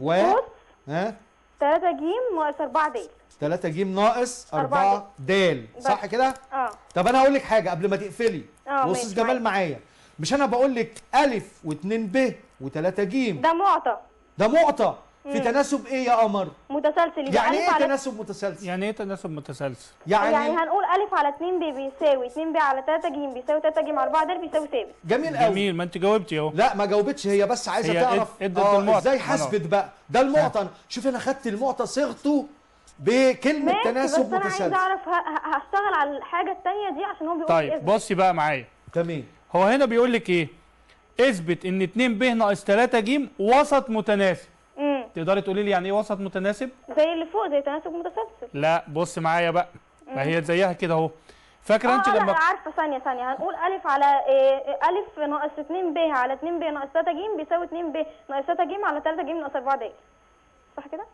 و قوس ها؟ تلاتة جيم ناقص أربعة د 3 ج ناقص أربعة 4 د صح. كده؟ آه. طب أنا هقول لك حاجة قبل ما تقفلي. آه ماشي، جمال. معايا. مش أنا بقول لك ألف و2 ب و3 ج ده معطى. ده معطى. في تناسب إيه يا قمر؟ متسلسل يبقى يعني إيه على تناسب متسلسل؟ يعني إيه تناسب متسلسل؟ يعني, يعني هنقول ألف على اتنين ب بيساوي اتنين ب على تلاتة ج بيساوي تلاتة ج على أربعة د بيساوي ثابت. جميل قوي. جميل ما أنت جاوبتي أهو. لا ما جاوبتش هي بس عايزة هي تعرف. آه. إزاي حسبت بقى؟ ده المعطى شوف أنا خدت المعطى صيغته بكلمة ماشي بس تناسب متسلسل. أعرف ه- ه- هشتغل على الحاجة التانية دي عشان هو بيقول طيب. بصي بقى معايا. تمام. هو هنا بيقول لك إيه؟ إثبت إن 2 ب ناقص 3 ج وسط متناسب. تقدري تقولي لي يعني إيه وسط متناسب؟ زي اللي فوق زي تناسب متسلسل لا بص معايا بقى. ما هي زيها كده أهو. فاكرة أنت آه لا لما عارفة ثانية ثانية. هنقول ألف على إيه ألف ناقص 2 ب على 2 ب ناقص 3 ج بيساوي 2 ب ناقص 3 ج على 3 ج ناقص 4 د. صح كده؟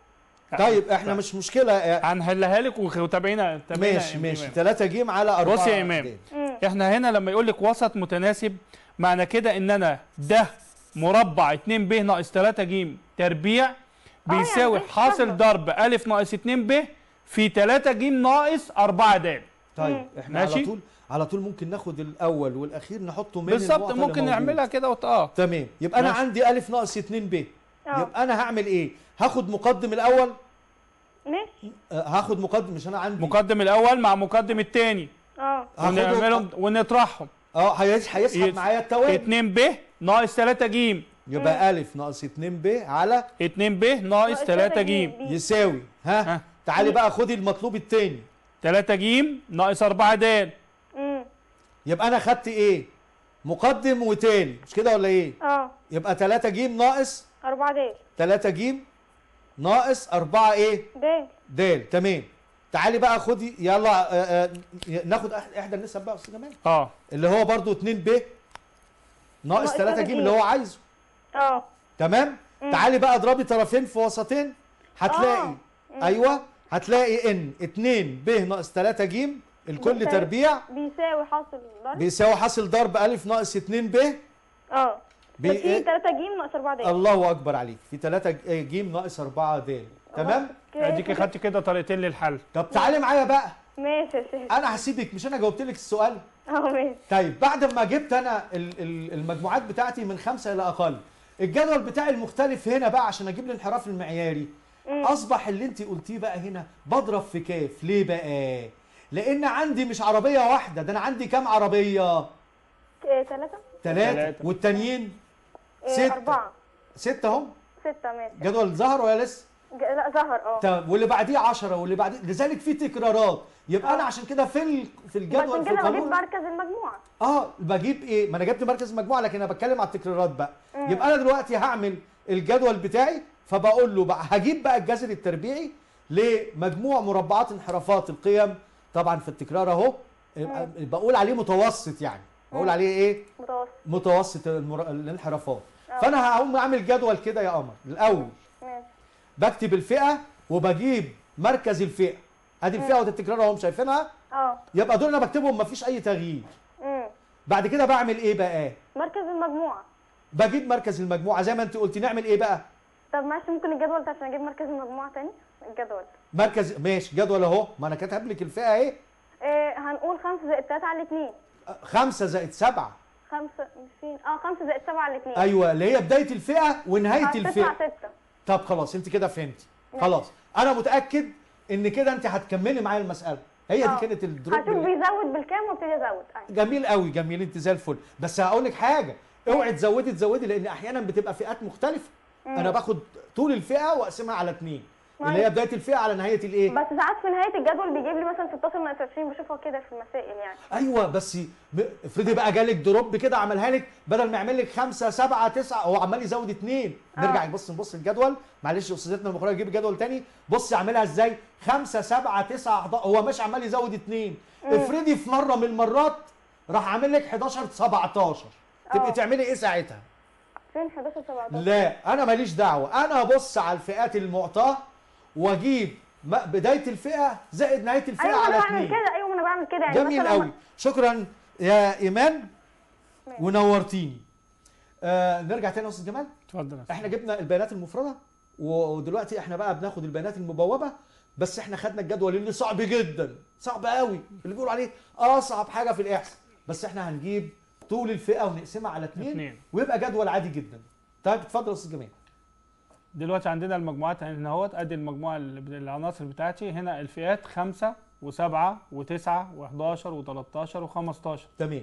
طيب إحنا مش مشكلة آه، هنحلها لك وتابعينا تابعينا ماشي ماشي. إمام. 3 ج على 4 بص يا إمام. إحنا هنا لما يقول لك وسط متناسب معنى كده إن أنا ده مربع 2 ب ناقص 3 ج تربيع بيساوي يعني حاصل. ضرب ا ناقص 2 ب في 3 ج ناقص 4 د طيب إحنا ماشي. على طول على طول ممكن ناخد الأول والأخير نحطه من بالظبط ممكن. نعملها كده وت- آه. تمام. يبقى أنا ماشي. عندي ألف ناقص 2 ب. آه. يبقى أنا هعمل إيه؟ هاخد مقدم الأول؟ ماشي. آه، هاخد مقدم مش أنا عندي مقدم الأول مع مقدم الثاني آه. ونعملهم ونطرحهم. آه هيس- هيسحب معايا التوالي 2 ب ناقص 3 ج يبقى ألف ناقص 2 ب على 2 ب ناقص 3 ج يساوي. ها؟ ها. تعالي بقى خدي المطلوب التاني. 3 ج ناقص 4 د امم يبقى أنا خدت إيه؟ مقدم وتاني. مش كده ولا إيه؟ آه. يبقى 3 ج ناقص 4 د 3 ج ناقص 4 إيه؟ د د تمام. تعالي بقى خدي يلا آه، آه، ناخد احدى النسب بقى يا أستاذ جمال. آه. اللي هو برضو 2 ب ناقص ناقص 3 ج 3 اللي هو عايزه. آه. تمام؟ تعالي بقى اضربي طرفين في وسطين هتلاقي آه. أيوه هتلاقي إن 2 ب ناقص 3 ج الكل بيساوي- تربيع. بيساوي حاصل ضرب بيساوي حاصل ضرب ألف ناقص 2 ب. آه. بي- في إيه؟ 3 ج ناقص 4 د. الله أكبر عليك في 3 ج ناقص 4 د. تمام؟ اديكي خدتي كده طريقتين للحل. طب تعالي معايا بقى. ماشي يا أنا هسيبك مش أنا جاوبت لك السؤال. آه ماشي. طيب بعد ما جبت أنا ال- ال- المجموعات بتاعتي من خمسة إلى أقل الجدول بتاعي المختلف هنا بقى عشان أجيب الانحراف المعياري. اصبح اللي انت قلتيه بقى هنا بضرب في كاف ليه بقى؟ لأن عندي مش عربية واحدة ده أنا عندي كام عربية؟ 3 ثلاثة تلاتة. والتانيين؟ ستة. 4 ستة هم 6 ماشي. جدول ظهر ولا لسه؟ لا ظهر آه. تمام واللي بعديه 10 واللي بعديه لذلك في تكرارات. يبقى أنا عشان كده في في الجدول في كده بجيب القانون. مركز المجموعه آه بجيب إيه؟ ما أنا جبت مركز مجموعه لكن أنا بتكلم على التكرارات بقى. يبقى أنا دلوقتي هعمل الجدول بتاعي فبقول له بقى هجيب بقى الجذر التربيعي لمجموع مربعات انحرافات القيم. طبعا في التكرار أهو. بقول عليه متوسط يعني. بقول عليه إيه؟ متوسط. متوسط المر... الانحرافات. فأنا هقوم أعمل جدول كده يا قمر الأول. ماشي. بكتب الفئة وبجيب مركز الفئة. ادي الفئه وده التكرار اهو شايفينها؟ آه. يبقى دول أنا بكتبهم مفيش أي تغيير. امم بعد كده بعمل إيه بقى؟ مركز المجموعة. بجيب مركز المجموعة زي ما أنت قلتي نعمل إيه بقى؟ طب ماشي ممكن الجدول ده عشان أجيب مركز المجموعة تاني؟ الجدول. مركز ماشي جدول أهو. ما أنا كاتب لك الفئة اهي إيه هنقول 5 زائد 3 على 2 خمسة زائد سبعة. 5 فين آه 5 زائد 7 على 2 أيوه اللي هي بداية الفئة ونهاية هتطلع الفئة. 6 طب خلاص أنت كده فهمتي. خلاص. أنا متأكد إن كده أنت هتكملي معايا المسألة. هي آه. دي كانت الدروب هشوف بيزود بالكام وابتدي أزود. أيوه. جميل قوي جميل أنت زي الفل. بس هقول لك حاجة اوعي تزودي تزودي لأن أحيانا بتبقى فئات مختلفة. أنا باخد طول الفئة وأقسمها على اتنين. اللي هي بداية الفئة على نهاية الإيه؟ بس ساعات في نهاية الجدول بيجيب لي مثلا 16 ناقص 20 بشوفها كده في المسائل يعني. أيوه بس افرضي بقى جالك دروب كده عملها لك بدل ما يعمل لك خمسة سبعة تسعة هو عمال يزود اثنين نرجع نبص نبص الجدول. معلش أستاذتنا المخرجه تجيب الجدول تاني. بص اعملها إزاي؟ خمسة سبعة تسعة 11 هو ماشي عمال يزود اثنين افرضي في مرة من المرات راح عامل لك 11 17 تبقي آه. تعملي إيه ساعتها؟ فين 11 17 لا أنا ماليش دعوة. أنا ابص على الفئات المعطاة. واجيب بداية الفئة زائد نهاية الفئة أيوه على أنا بعمل اثنين كده أيوه أنا بعمل كده. يعني جميل قوي شكرا يا إيمان ونورتيني. آه نرجع تاني يا أستاذ جمال. اتفضل. إحنا جبنا البيانات المفردة ودلوقتي إحنا بقى بناخد البيانات المبوبة بس إحنا خدنا الجدول اللي صعب جدا. صعب قوي اللي بيقولوا عليه أصعب حاجة في الإحصاء. بس إحنا هنجيب طول الفئة ونقسمها على اثنين اتنين. ويبقى جدول عادي جدا. طيب اتفضل يا أستاذ جمال. دلوقتي عندنا المجموعات هنا اهوت ادي المجموعة العناصر بتاعتي. هنا الفئات خمسة وسبعة وتسعة و11 و13 و15 تمام.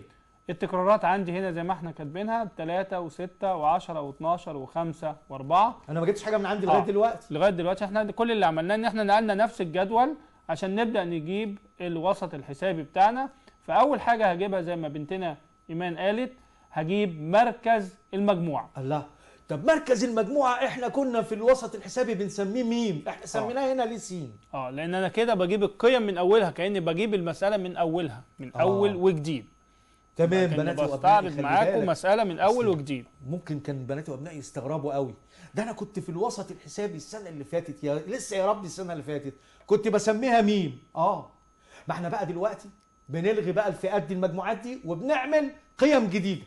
التكرارات عندي هنا زي ما إحنا كاتبينها بتلاتة وستة وعشرة واتناشر وخمسة واربعة. أنا ما جبتش حاجة من عندي لغاية آه. دلوقتي. لغاية دلوقتي إحنا كل اللي عملناه إن إحنا نقلنا نفس الجدول عشان نبدأ نجيب الوسط الحسابي بتاعنا. فأول حاجة هجيبها زي ما بنتنا إيمان قالت هجيب مركز المجموعة. الله. طب مركز المجموعة إحنا كنا في الوسط الحسابي بنسميه ميم. إحنا سميناه هنا ليه سين. آه لأن أنا كده بجيب القيم من أولها كأني بجيب المسألة من أولها من آه. أول وجديد. تمام بناتي وأبنائي بستعرض معاكم. مسألة من أول وجديد. ممكن كان بناتي وأبنائي يستغربوا قوي. ده أنا كنت في الوسط الحسابي السنة اللي فاتت يا لسه يا ربي السنة اللي فاتت. كنت بسميها ميم. آه. ما إحنا بقى دلوقتي بنلغي بقى الفئات دي المجموعات دي وبنعمل قيم جديدة.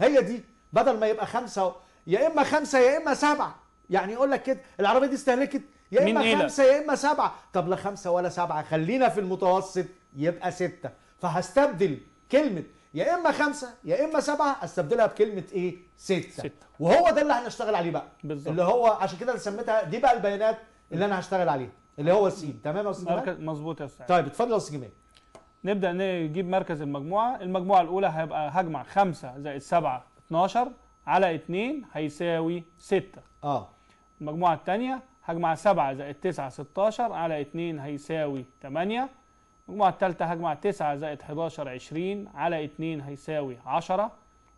هي دي بدل ما يبقى خمسة يا إما خمسة يا إما سبعة. يعني يقول لك كده العربية دي استهلكت. يا إما إيه؟ خمسة يا إما سبعة. طب لا خمسة ولا سبعة خلينا في المتوسط يبقى ستة. فهستبدل كلمة يا إما خمسة يا إما سبعة أستبدلها بكلمة إيه؟ ستة, ستة. وهو ده اللي هنشتغل عليه بقى. بالظبط. اللي هو عشان كده اللي سميتها دي بقى البيانات اللي أنا هشتغل عليها اللي هو السين. تمام يا أستاذ مظبوط يا أستاذ. طيب اتفضل يا أستاذ جمال. نبدأ نجيب مركز المجموعة. المجموعة الأولى هيبقى هجمع 5 زائد 7 12 على 2 هيساوي 6 آه. المجموعة الثانية هجمع 7 زائد 9 16 على 2 هيساوي 8 المجموعة الثالثة هجمع 9 زائد 11 20 على 2 هيساوي 10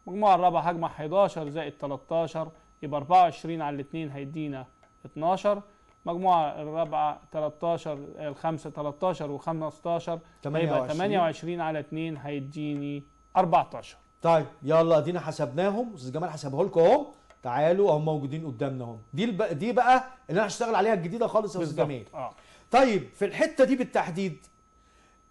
المجموعة الرابعة هجمع 11 زائد 13 يبقى 24 على 2 هيدينا 12 المجموعة الرابعة 13 الخمسة 13 و15 هيبقى 28. 28 على 2 هيديني 14 طيب يلا ادينا حسبناهم. أستاذ جمال حسبه لكم اهو. تعالوا اهم موجودين قدامنا اهم دي الب... دي بقى اللي أنا هشتغل عليها الجديدة خالص يا أستاذ جمال. آه. طيب في الحتة دي بالتحديد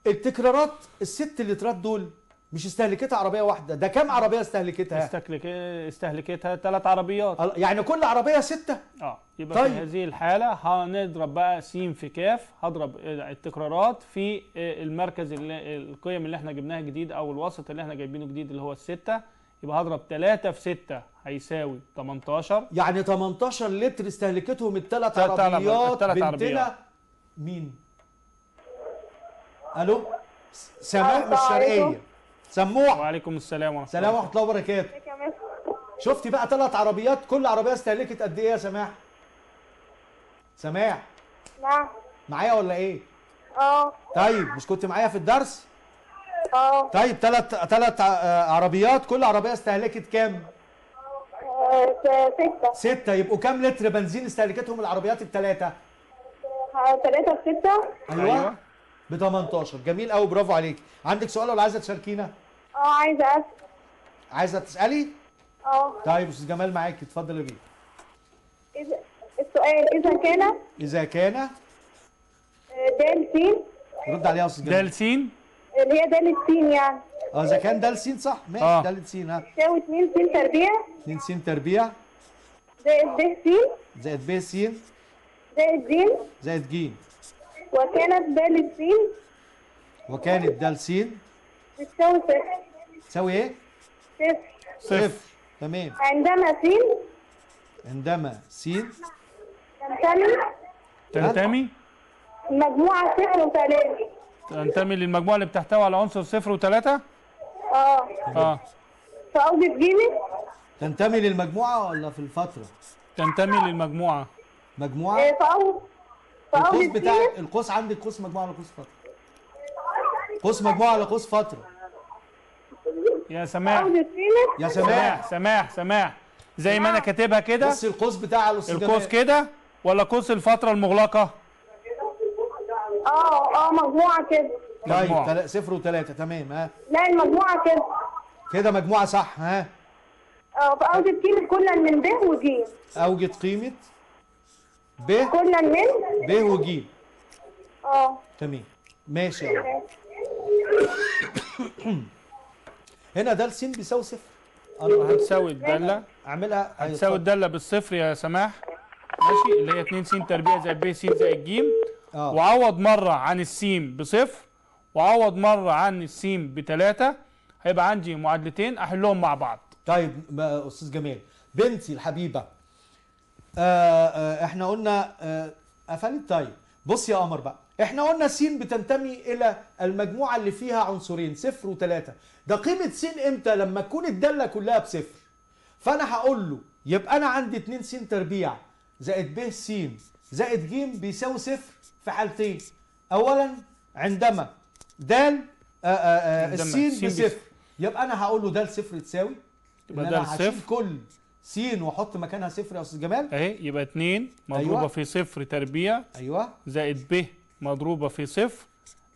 التكرارات الست اللي ترات دول مش استهلكتها عربية واحدة ده كام عربية استهلكتها؟ استهلك استهلكتها ثلاث عربيات. يعني كل عربية ستة؟ آه يبقى طيب. في هذه الحالة هنضرب بقى س في كاف هضرب التكرارات في المركز اللي القيم اللي إحنا جبناها جديد أو الوسط اللي إحنا جايبينه جديد اللي هو الستة. يبقى هضرب 3 في 6 هيساوي 18 يعني 18 لتر استهلكتهم الثلاث تلات عربيات، بنتنا؟ عربيات. مين؟ ألو؟ سماح. الشرقيه سموح. وعليكم السلام ورحمة سلام الله. ورحمة الله وبركاته. شفتي بقى ثلاث عربيات؟ كل عربية استهلكت قد إيه يا سماح؟ سماح. نعم معايا ولا إيه؟ آه. طيب مش كنت معايا في الدرس؟ آه. طيب ثلاث ثلاث عربيات كل عربية استهلكت كام؟ آه، ستة. ستة. يبقوا كام لتر بنزين استهلكتهم العربيات الثلاثه آه، تلاتة في ستة أيوة. ب 18 جميل قوي برافو عليك. عندك سؤال ولا عايزة تشاركينا؟ آه عايزة أسأل. عايزة تسألي؟ آه. طيب أستاذ جمال معاك اتفضل يا بيه إذا السؤال إذا كان إذا كان آه، دال سين. رد عليها يا أستاذ جمال. دال س اللي هي دال سين يعني. آه إذا كان ده س صح. ماشي آه. ده س ها. تساوي اتنين سين تربيع. 2 س تربيع. زائد ب سين. زائد ب س زائد ج زائد ج وكانت دال سين وكانت د س بتساوي صفر. تساوي إيه؟ صفر. صفر. عندما سين. عندما س تنتمي. تنتمي. المجموعة صفر وثلاثة. تنتمي للمجموعة اللي بتحتوي على عنصر صفر وثلاثة؟ آه. آه. فأوجد جيمي تنتمي للمجموعة ولا في الفترة؟ تنتمي للمجموعة. مجموعة؟ آه، فأوجد القوس فأوجد بتاع القوس عندك قوس مجموعة ولا قوس فترة؟ قوس مجموعة ولا قوس فترة؟ يا سماح. يا سماح سماح. سماح زي ما أنا كاتبها كده. بص القوس بتاع الأستاذ القوس. كده ولا قوس الفترة المغلقة؟ آه آه مجموعة كده. طيب. تلا- صفر وثلاثه تمام ها؟ لا المجموعة كده. كده مجموعة صح ها؟ آه فأوجد جيمي كلا من ب وج اوجد قيمة ب كلا من ب وج آه. تمام. ماشي. هنا ده س بيساوي صفر. أنا هتساوي الدالة. أعملها هتساوي الدالة بالصفر يا سماح. ماشي؟ اللي هي 2 س تربيع زائد ب س زائد ج آه. وعوض مرة عن السين بصفر. وعوض مرة عن السين بتلاتة. هيبقى عندي معادلتين أحلهم مع بعض. طيب أستاذ جمال بنتي الحبيبة. آه آه إحنا قلنا آه قفلت طيب بص يا قمر بقى. إحنا قلنا س بتنتمي إلى المجموعة اللي فيها عنصرين صفر وثلاثه ده قيمة س إمتى؟ لما تكون الدالة كلها بصفر. فأنا هقول له يبقى أنا عندي 2 س تربيع. زائد ب س زائد ج بيساوي صفر في حالتين. اولا عندما د آه آه آه السين السين بصفر. يبقى أنا هقول له ده صفر تساوي يبقى ده هشيل الصفر. كل س وأحط مكانها صفر يا أستاذ جمال. أهي يبقى 2 مضروبة أيوة. في صفر تربيع. أيوه. زائد ب مضروبة في صفر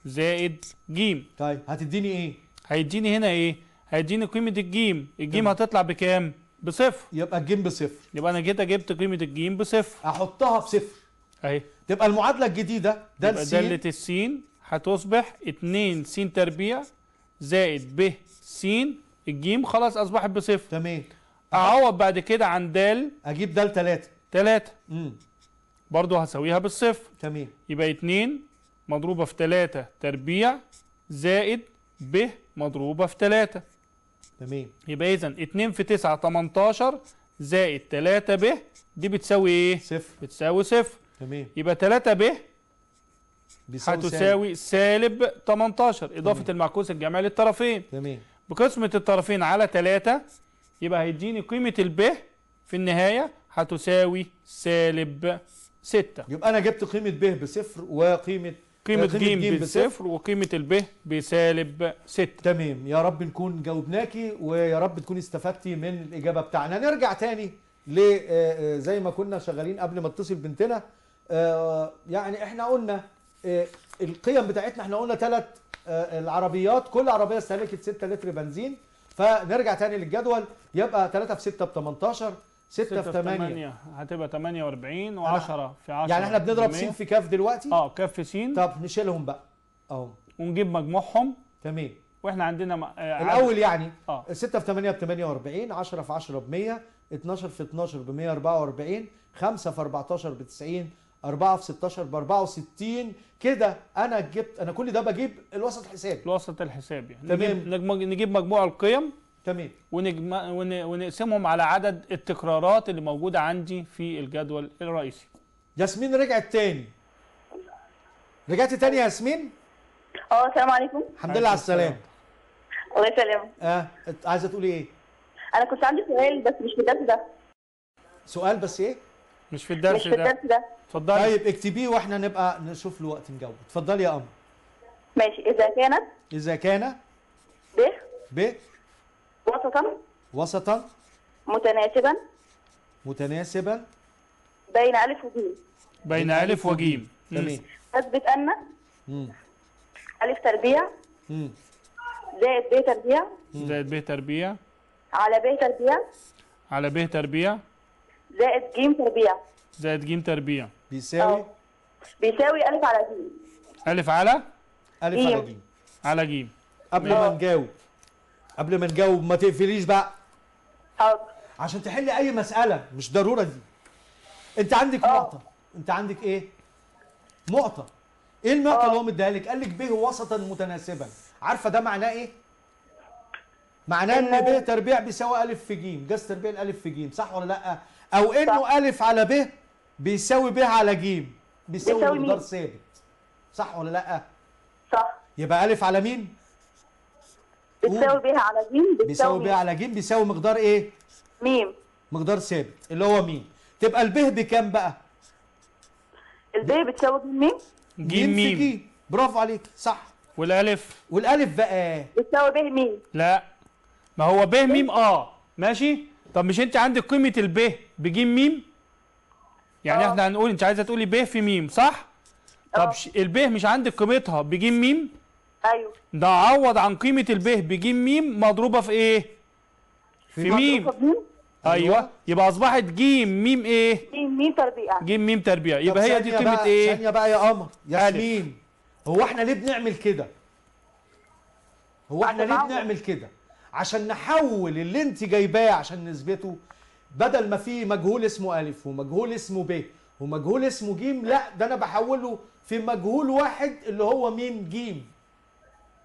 زائد ج طيب هتديني إيه؟ هيديني هنا إيه؟ هيديني قيمة الجيم. الجيم هتطلع بكام؟ بصفر. يبقى الجيم بصفر. يبقى أنا كده جبت قيمة الجيم بصفر. أحطها بصفر أهي. تبقى المعادلة الجديدة ده يبقى الس دالة السين هتصبح 2 س تربيع زائد ب س الجيم خلاص أصبحت بصفر. تمام. أعوض بعد كده عن د أجيب ده لثلاثه 3 امم برضو هساويها بالصفر. تمام. يبقى 2 مضروبة في 3 تربيع زائد ب مضروبة في 3 تمام. يبقى إذا 2 في 9 18 زائد 3 ب دي بتساوي إيه؟ صفر. بتساوي صفر. تمام. يبقى 3 ب. هتساوي سالب 18 إضافة المعكوس الجمعي للطرفين تمام. بقسمة الطرفين على 3 يبقى هيديني قيمة الب في النهاية هتساوي سالب. 6 يبقى أنا جبت قيمة ب بصفر وقيمة قيمة قيمة ج بصفر. وقيمة الب بسالب 6 تمام. يا رب نكون جاوبناكي ويا رب تكوني استفدتي من الإجابة بتاعنا. نرجع تاني ل آه، آه، زي ما كنا شغالين قبل ما اتصل بنتنا. آه، يعني إحنا قلنا آه، القيم بتاعتنا إحنا قلنا ثلاث العربيات. كل عربية استهلكت 6 لتر بنزين. فنرجع تاني للجدول. يبقى 3 في 6 ب 18 6 في 8 هتبقى 48 و10 في 10 يعني إحنا بنضرب س 100. في كاف دلوقتي؟ آه كف س طب نشيلهم بقى. أهو. ونجيب مجموعهم. تمام. وإحنا عندنا م- آه، الأول يعني آه. 6 في 8 ب 48 10 في 10 ب 100 12 في 12 ب 144 5 في 14 ب 90 4 في 16 ب 64 كده أنا جبت أنا كل ده بجيب الوسط الحسابي الوسط الحسابي تمام. نجيب نجيب مجموع القيم. تمام. ونجم... ون... ونقسمهم على عدد التكرارات اللي موجودة عندي في الجدول الرئيسي. ياسمين رجعت تاني. رجعت تاني يا ياسمين؟ آه السلام عليكم. الحمد لله على السلامة. الله يسلمك. آه عايزة تقولي إيه؟ أنا كنت عندي سؤال بس مش في الدرس ده. سؤال بس إيه؟ مش في مش الدرس في ده. الدرس ده. اتفضلي. طيب اكتبيه وإحنا نبقى نشوف له وقت نجاوب. اتفضلي يا قمر ماشي. إذا كانت إذا كان ب ب وسطا. وسطا. متناسبا. متناسبا. بين ألف وب بين ألف وجيم. تمام. أثبت أن مم. ألف تربيع مم. زائد ب تربيع زائد ب تربيع على ب تربيع على ب تربيع زائد ج تربيع زائد ج تربيع بيساوي. بيساوي ألف على ج ألف على؟ ألف إيه. على ج على ج قبل ما. نجاوب. قبل ما نجاوب ما تقفليش بقى. حاضر. عشان تحلي أي مسألة مش ضرورة دي. أنت عندك آه. معطى أنت عندك إيه؟ معطى إيه المعطى آه. اللي هو مديها لك؟ قال لك ب وسطا متناسبا. عارفة ده معناه إيه؟ معناه إن ب تربيع بيساوي ألف في ج جذر تربيع الألف في ج صح ولا لأ؟ أو إنه ألف على ب بيساوي ب على ج بيساوي مقدار؟ ثابت. صح ولا لأ؟ صح. يبقى ألف على مين؟ بتساوي ب على ج بيساوي ب بتساوي على ج بيساوي مقدار إيه؟ ميم. مقدار ثابت اللي هو مين؟ تبقى الب بكام بقى؟ الب بتساوي ج ميم. ج ج برافو عليك صح. والالف؟ والالف بقى. بتساوي ب ميم لا. ما هو ب ميم آه. ماشي؟ طب مش انت عندك قيمة الب بج ميم؟ يعني آه. إحنا هنقول انت عايزة تقولي ب في ميم صح؟ طب آه. ش- الب مش عندك قيمتها بج ميم؟ أيوه. ده عوض عن قيمة الب بج ميم مضروبة في إيه؟ في ميم. مضروبة بميم أيوه. أيوة. يبقى أصبحت ج ميم إيه؟ ميم ميم تربيع. ج ميم تربيع. يبقى هي دي قيمة بقى إيه؟ ثانية بقى يا قمر. ياسمين هو إحنا ليه بنعمل كده؟ هو إحنا ليه. بنعمل كده؟ عشان نحول اللي انت جايباه عشان نثبته. بدل ما في مجهول اسمه ألف ومجهول اسمه ب ومجهول اسمه ج لا ده أنا بحوله في مجهول واحد اللي هو مين ج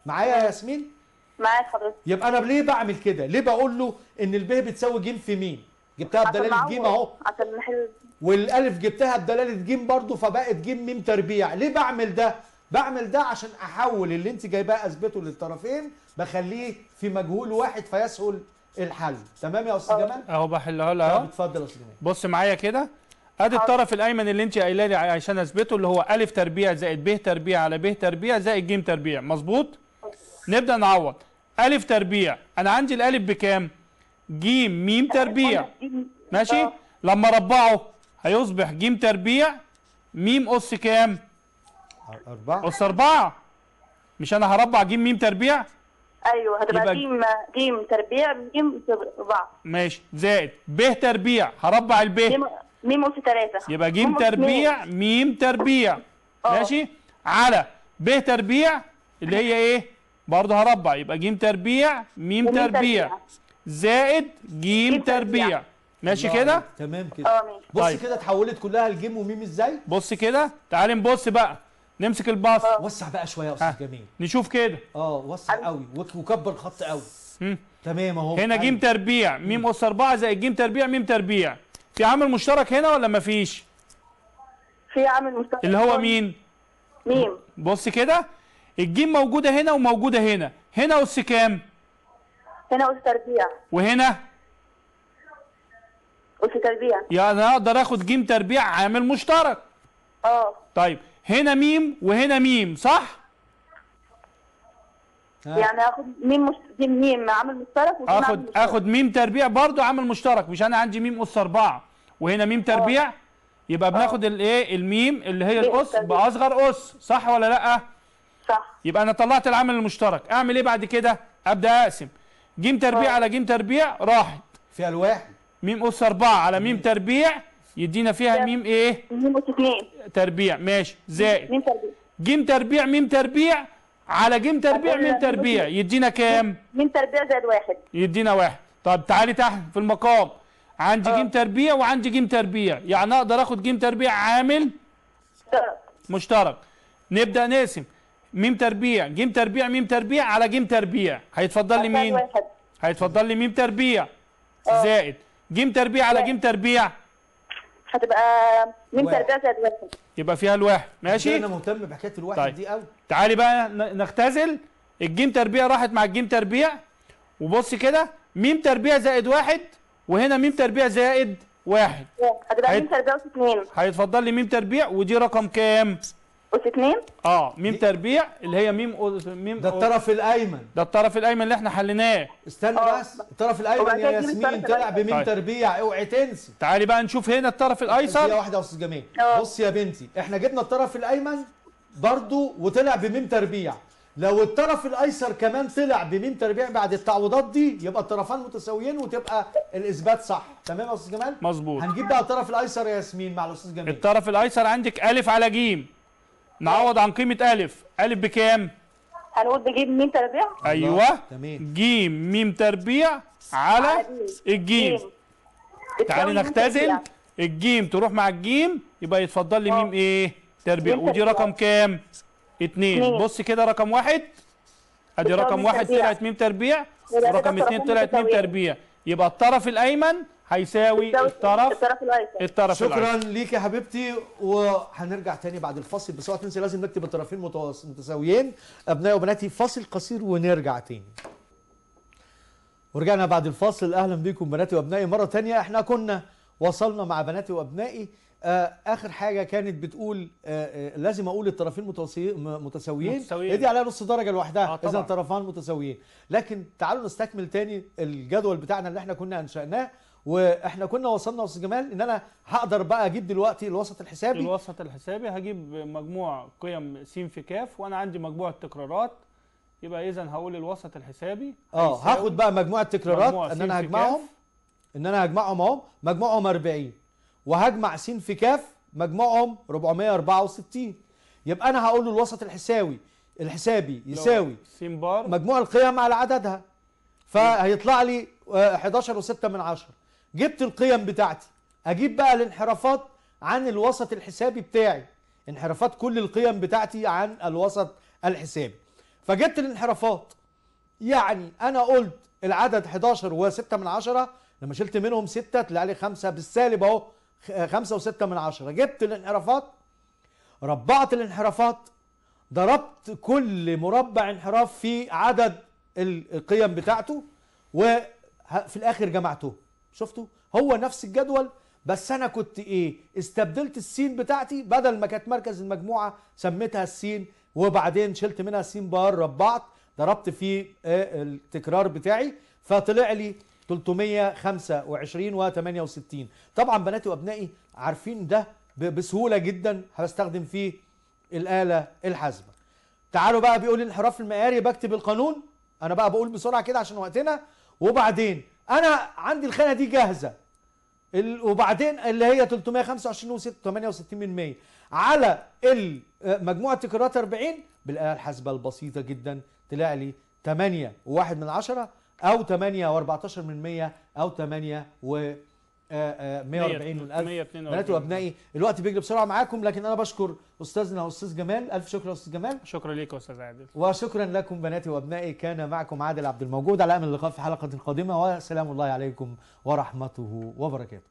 معايا يا ياسمين؟ معاك حضرتك. يبقى أنا ليه بعمل كده؟ ليه بقول له إن الب بتساوي ج في مين؟ جبتها بدلالة ج. أهو. عشان نحل. والألف جبتها بدلالة ج برضه فبقت ج م تربيع. ليه بعمل ده؟ بعمل ده عشان أحول اللي أنت جايباه أثبته للطرفين بخليه في مجهول واحد فيسهل الحل. تمام يا أستاذ. جمال؟ أهو بحلها لها طب اهو اتفضل يا أستاذ جمال. بص معايا كده. أدي الطرف الأيمن اللي أنت قايله لي عشان أثبته اللي هو ألف تربيع زائد ب تربيع على ب تربيع زائد ج تربيع. مظبوط؟ نبدأ نعوض. ألف تربيع. أنا عندي الألف بكام؟ ج م تربيع. ماشي؟ آه. لما ربعه هيصبح ج تربيع. م اس كام؟ أربعة. اس 4 مش أنا هربع ج م تربيع؟ أيوه هتبقى جيم جيم تربيع جيم أربعة. ماشي. زائد. ب تربيع. هربع الب. ميم ميم اس ثلاثة يبقى ج ميم أس تربيع م تربيع. آه. ماشي؟ على. ب تربيع اللي هي إيه؟ برضه هربع. يبقى ج تربيع م تربيع. تربيع. زائد ج جيم تربيع. ماشي كده. تمام كده. آه بص طيب. كده اتحولت كلها لجيم وميم إزاي؟ بص كده. تعالي نبص بقى. نمسك البسط. آه. وسع بقى شوية يا. أستاذ جميل. نشوف كده. آه وسع قوي. وك- وكبر الخط قوي. تمام اهو. هنا ج أيوة. تربيع. م اس 4 زائد ج تربيع م تربيع. في عامل مشترك هنا ولا مفيش في عامل مشترك اللي هو مين؟ ميم. بص كده. الجيم موجودة هنا وموجودة هنا. هنا اس كام؟ هنا اس تربيع وهنا؟ اس تربيع يعني أنا أقدر آخد جيم تربيع عامل مشترك. آه. طيب هنا ميم وهنا ميم صح؟ ها. يعني آخد ميم مش... جيم ميم عامل مشترك عامل اخد مشترك. آخد ميم تربيع برضو عامل مشترك مش أنا عندي ميم اس 4 وهنا ميم تربيع يبقى بناخد الإيه؟ الميم اللي هي ميم الاس. بأصغر اس صح ولا لأ؟ صح. يبقى أنا طلعت العامل المشترك. أعمل إيه بعد كده؟ أبدأ أقسم. جيم تربيع آه. على جيم تربيع راحت. فيها الواحد. ميم أس 4 على ميم تربيع يدينا فيها. ميم إيه؟ ميم أس اثنين تربيع. ماشي. زائد. ميم تربيع. جيم تربيع ميم تربيع. على ج تربيع هتقول م تربيع. يدينا كام؟ ميم تربيع زائد واحد. يدينا واحد. طب تعالي تحت في المقام. عندي ج تربيع وعندي ج تربيع. يعني أقدر آخد ج تربيع عامل؟ مشترك. نبدأ نقسم. م تربيع. ج تربيع م تربيع على ج تربيع. هيتفضل لي مين؟ واحد. هيتفضل لي م تربيع. زائد. ج تربيع على ج تربيع. هتبقى واحد. تربيع زائد واحد. يبقى فيها الواحد. ماشي؟ أنا مهتم بحكاية الواحد طيب. دي قوي. تعالي بقى ن- نختزل. الجيم تربيع راحت مع الجيم تربيع. وبص كده. ميم تربيع زائد واحد. وهنا ميم تربيع زائد واحد. هتبقى م تربيع اتنين. هيتفضل لي ميم تربيع. ودي رقم كام؟ أس اتنين. آه ميم تربيع اللي هي ميم أو- ميم ده الطرف الأيمن. ده الطرف الأيمن اللي إحنا حليناه. استنى آه. بس الطرف الأيمن يا ياسمين طلع الأيمن. بميم طيب. تربيع اوعي تنسي تعالي بقى نشوف هنا الطرف دقيقه الأيسر. واحدة يا أستاذ جميل آه. بص يا بنتي إحنا جبنا الطرف الأيمن برضو وطلع بميم تربيع. لو الطرف الأيسر كمان طلع بميم تربيع بعد التعويضات دي يبقى الطرفان متساويين وتبقى الإثبات صح. تمام يا أستاذ جمال؟ مظبوط. هنجيب بقى الطرف الأيسر يا ياسمين مع الأستاذ جميل الطرف الأيسر عندك ألف على جيم. نعوض عن قيمة ألف ألف بكام؟ هنقول بجيم ميم تربيع أيوه تمام جيم ميم تربيع على على جيم. الجيم تعالي نختزل. الجيم تروح مع الجيم يبقى يتفضل لي آه. ميم إيه تربيع ميم ودي. رقم كام اتنين. بص كده رقم واحد ادي رقم ميم واحد تربيع. طلعت ميم تربيع ورقم اتنين طلعت ميم. تربيع يبقى الطرف الأيمن هيساوي الطرف الطرف الأيسر. الطرف شكرا ليك يا حبيبتي وهنرجع تاني بعد الفاصل. بس اوعى تنسي لازم نكتب الطرفين متساويين. ابنائي وبناتي فاصل قصير ونرجع تاني. ورجعنا بعد الفاصل. أهلا بيكم بناتي وأبنائي. مرة تانية إحنا كنا وصلنا مع بناتي وأبنائي. آه آخر حاجة كانت بتقول آه آه لازم أقول الطرفين متساويين. متساويين. دي عليها نص درجة لوحدها. آه إذا. الطرفان متساويين. لكن تعالوا نستكمل تاني الجدول بتاعنا اللي إحنا كنا أنشأناه. وإحنا كنا وصلنا يا أستاذ جمال ان أنا هقدر بقى أجيب دلوقتي الوسط الحسابي. الوسط الحسابي هجيب مجموع قيم س في كاف وأنا عندي مجموعه تكرارات يبقى اذا هقول الوسط الحسابي. آه هاخد بقى مجموعه تكرارات مجموع إن أنا هجمعهم. إن أنا هجمعهم أهو مجموعهم 40 وهجمع س في كاف مجموعهم 464 يبقى أنا هقول له الوسط الحساوي الحسابي يساوي س بار مجموع القيم على عددها. فهيطلع لي آه، 11 و6 من 10 جبت القيم بتاعتي. أجيب بقى الانحرافات عن الوسط الحسابي بتاعي. انحرافات كل القيم بتاعتي عن الوسط الحسابي. فجبت الانحرافات. يعني أنا قلت العدد 11 و6 من 10 لما شلت منهم 6 طلع لي 5 بالسالب أهو 5 و6 من 10 جبت الانحرافات. ربعت الانحرافات. ضربت كل مربع انحراف في عدد القيم بتاعته وفي الآخر جمعته. شفتوا؟ هو نفس الجدول بس أنا كنت إيه استبدلت السين بتاعتي بدل ما كانت مركز المجموعة سميتها السين وبعدين شلت منها السين بار ربعت ضربت في آه، التكرار بتاعي فطلع لي 325 و68 طبعا بناتي وأبنائي عارفين ده بسهولة جدا هستخدم فيه الآلة الحاسبة. تعالوا بقى بيقول انحراف المعياري بكتب القانون. أنا بقى بقول بسرعة كده عشان وقتنا. وبعدين أنا عندي الخانة دي جاهزة. وبعدين اللي هي 325 و 68 من 100 على ال- مجموعة تكرارات 40 بالآلة الحاسبة البسيطة جدا طلع لي 8 و1 من 10 أو 8 و14 من 100 أو 8 و 140 من 1000 142. بناتي وأبنائي الوقت بيجري بسرعة معاكم لكن أنا بشكر أستاذنا أستاذ جمال. ألف شكر يا أستاذ جمال. شكرا ليك يا أستاذ عادل. وشكرا لكم بناتي وأبنائي. كان معكم عادل عبد الموجود على أمل اللقاء في حلقة قادمة وسلام الله عليكم ورحمته وبركاته.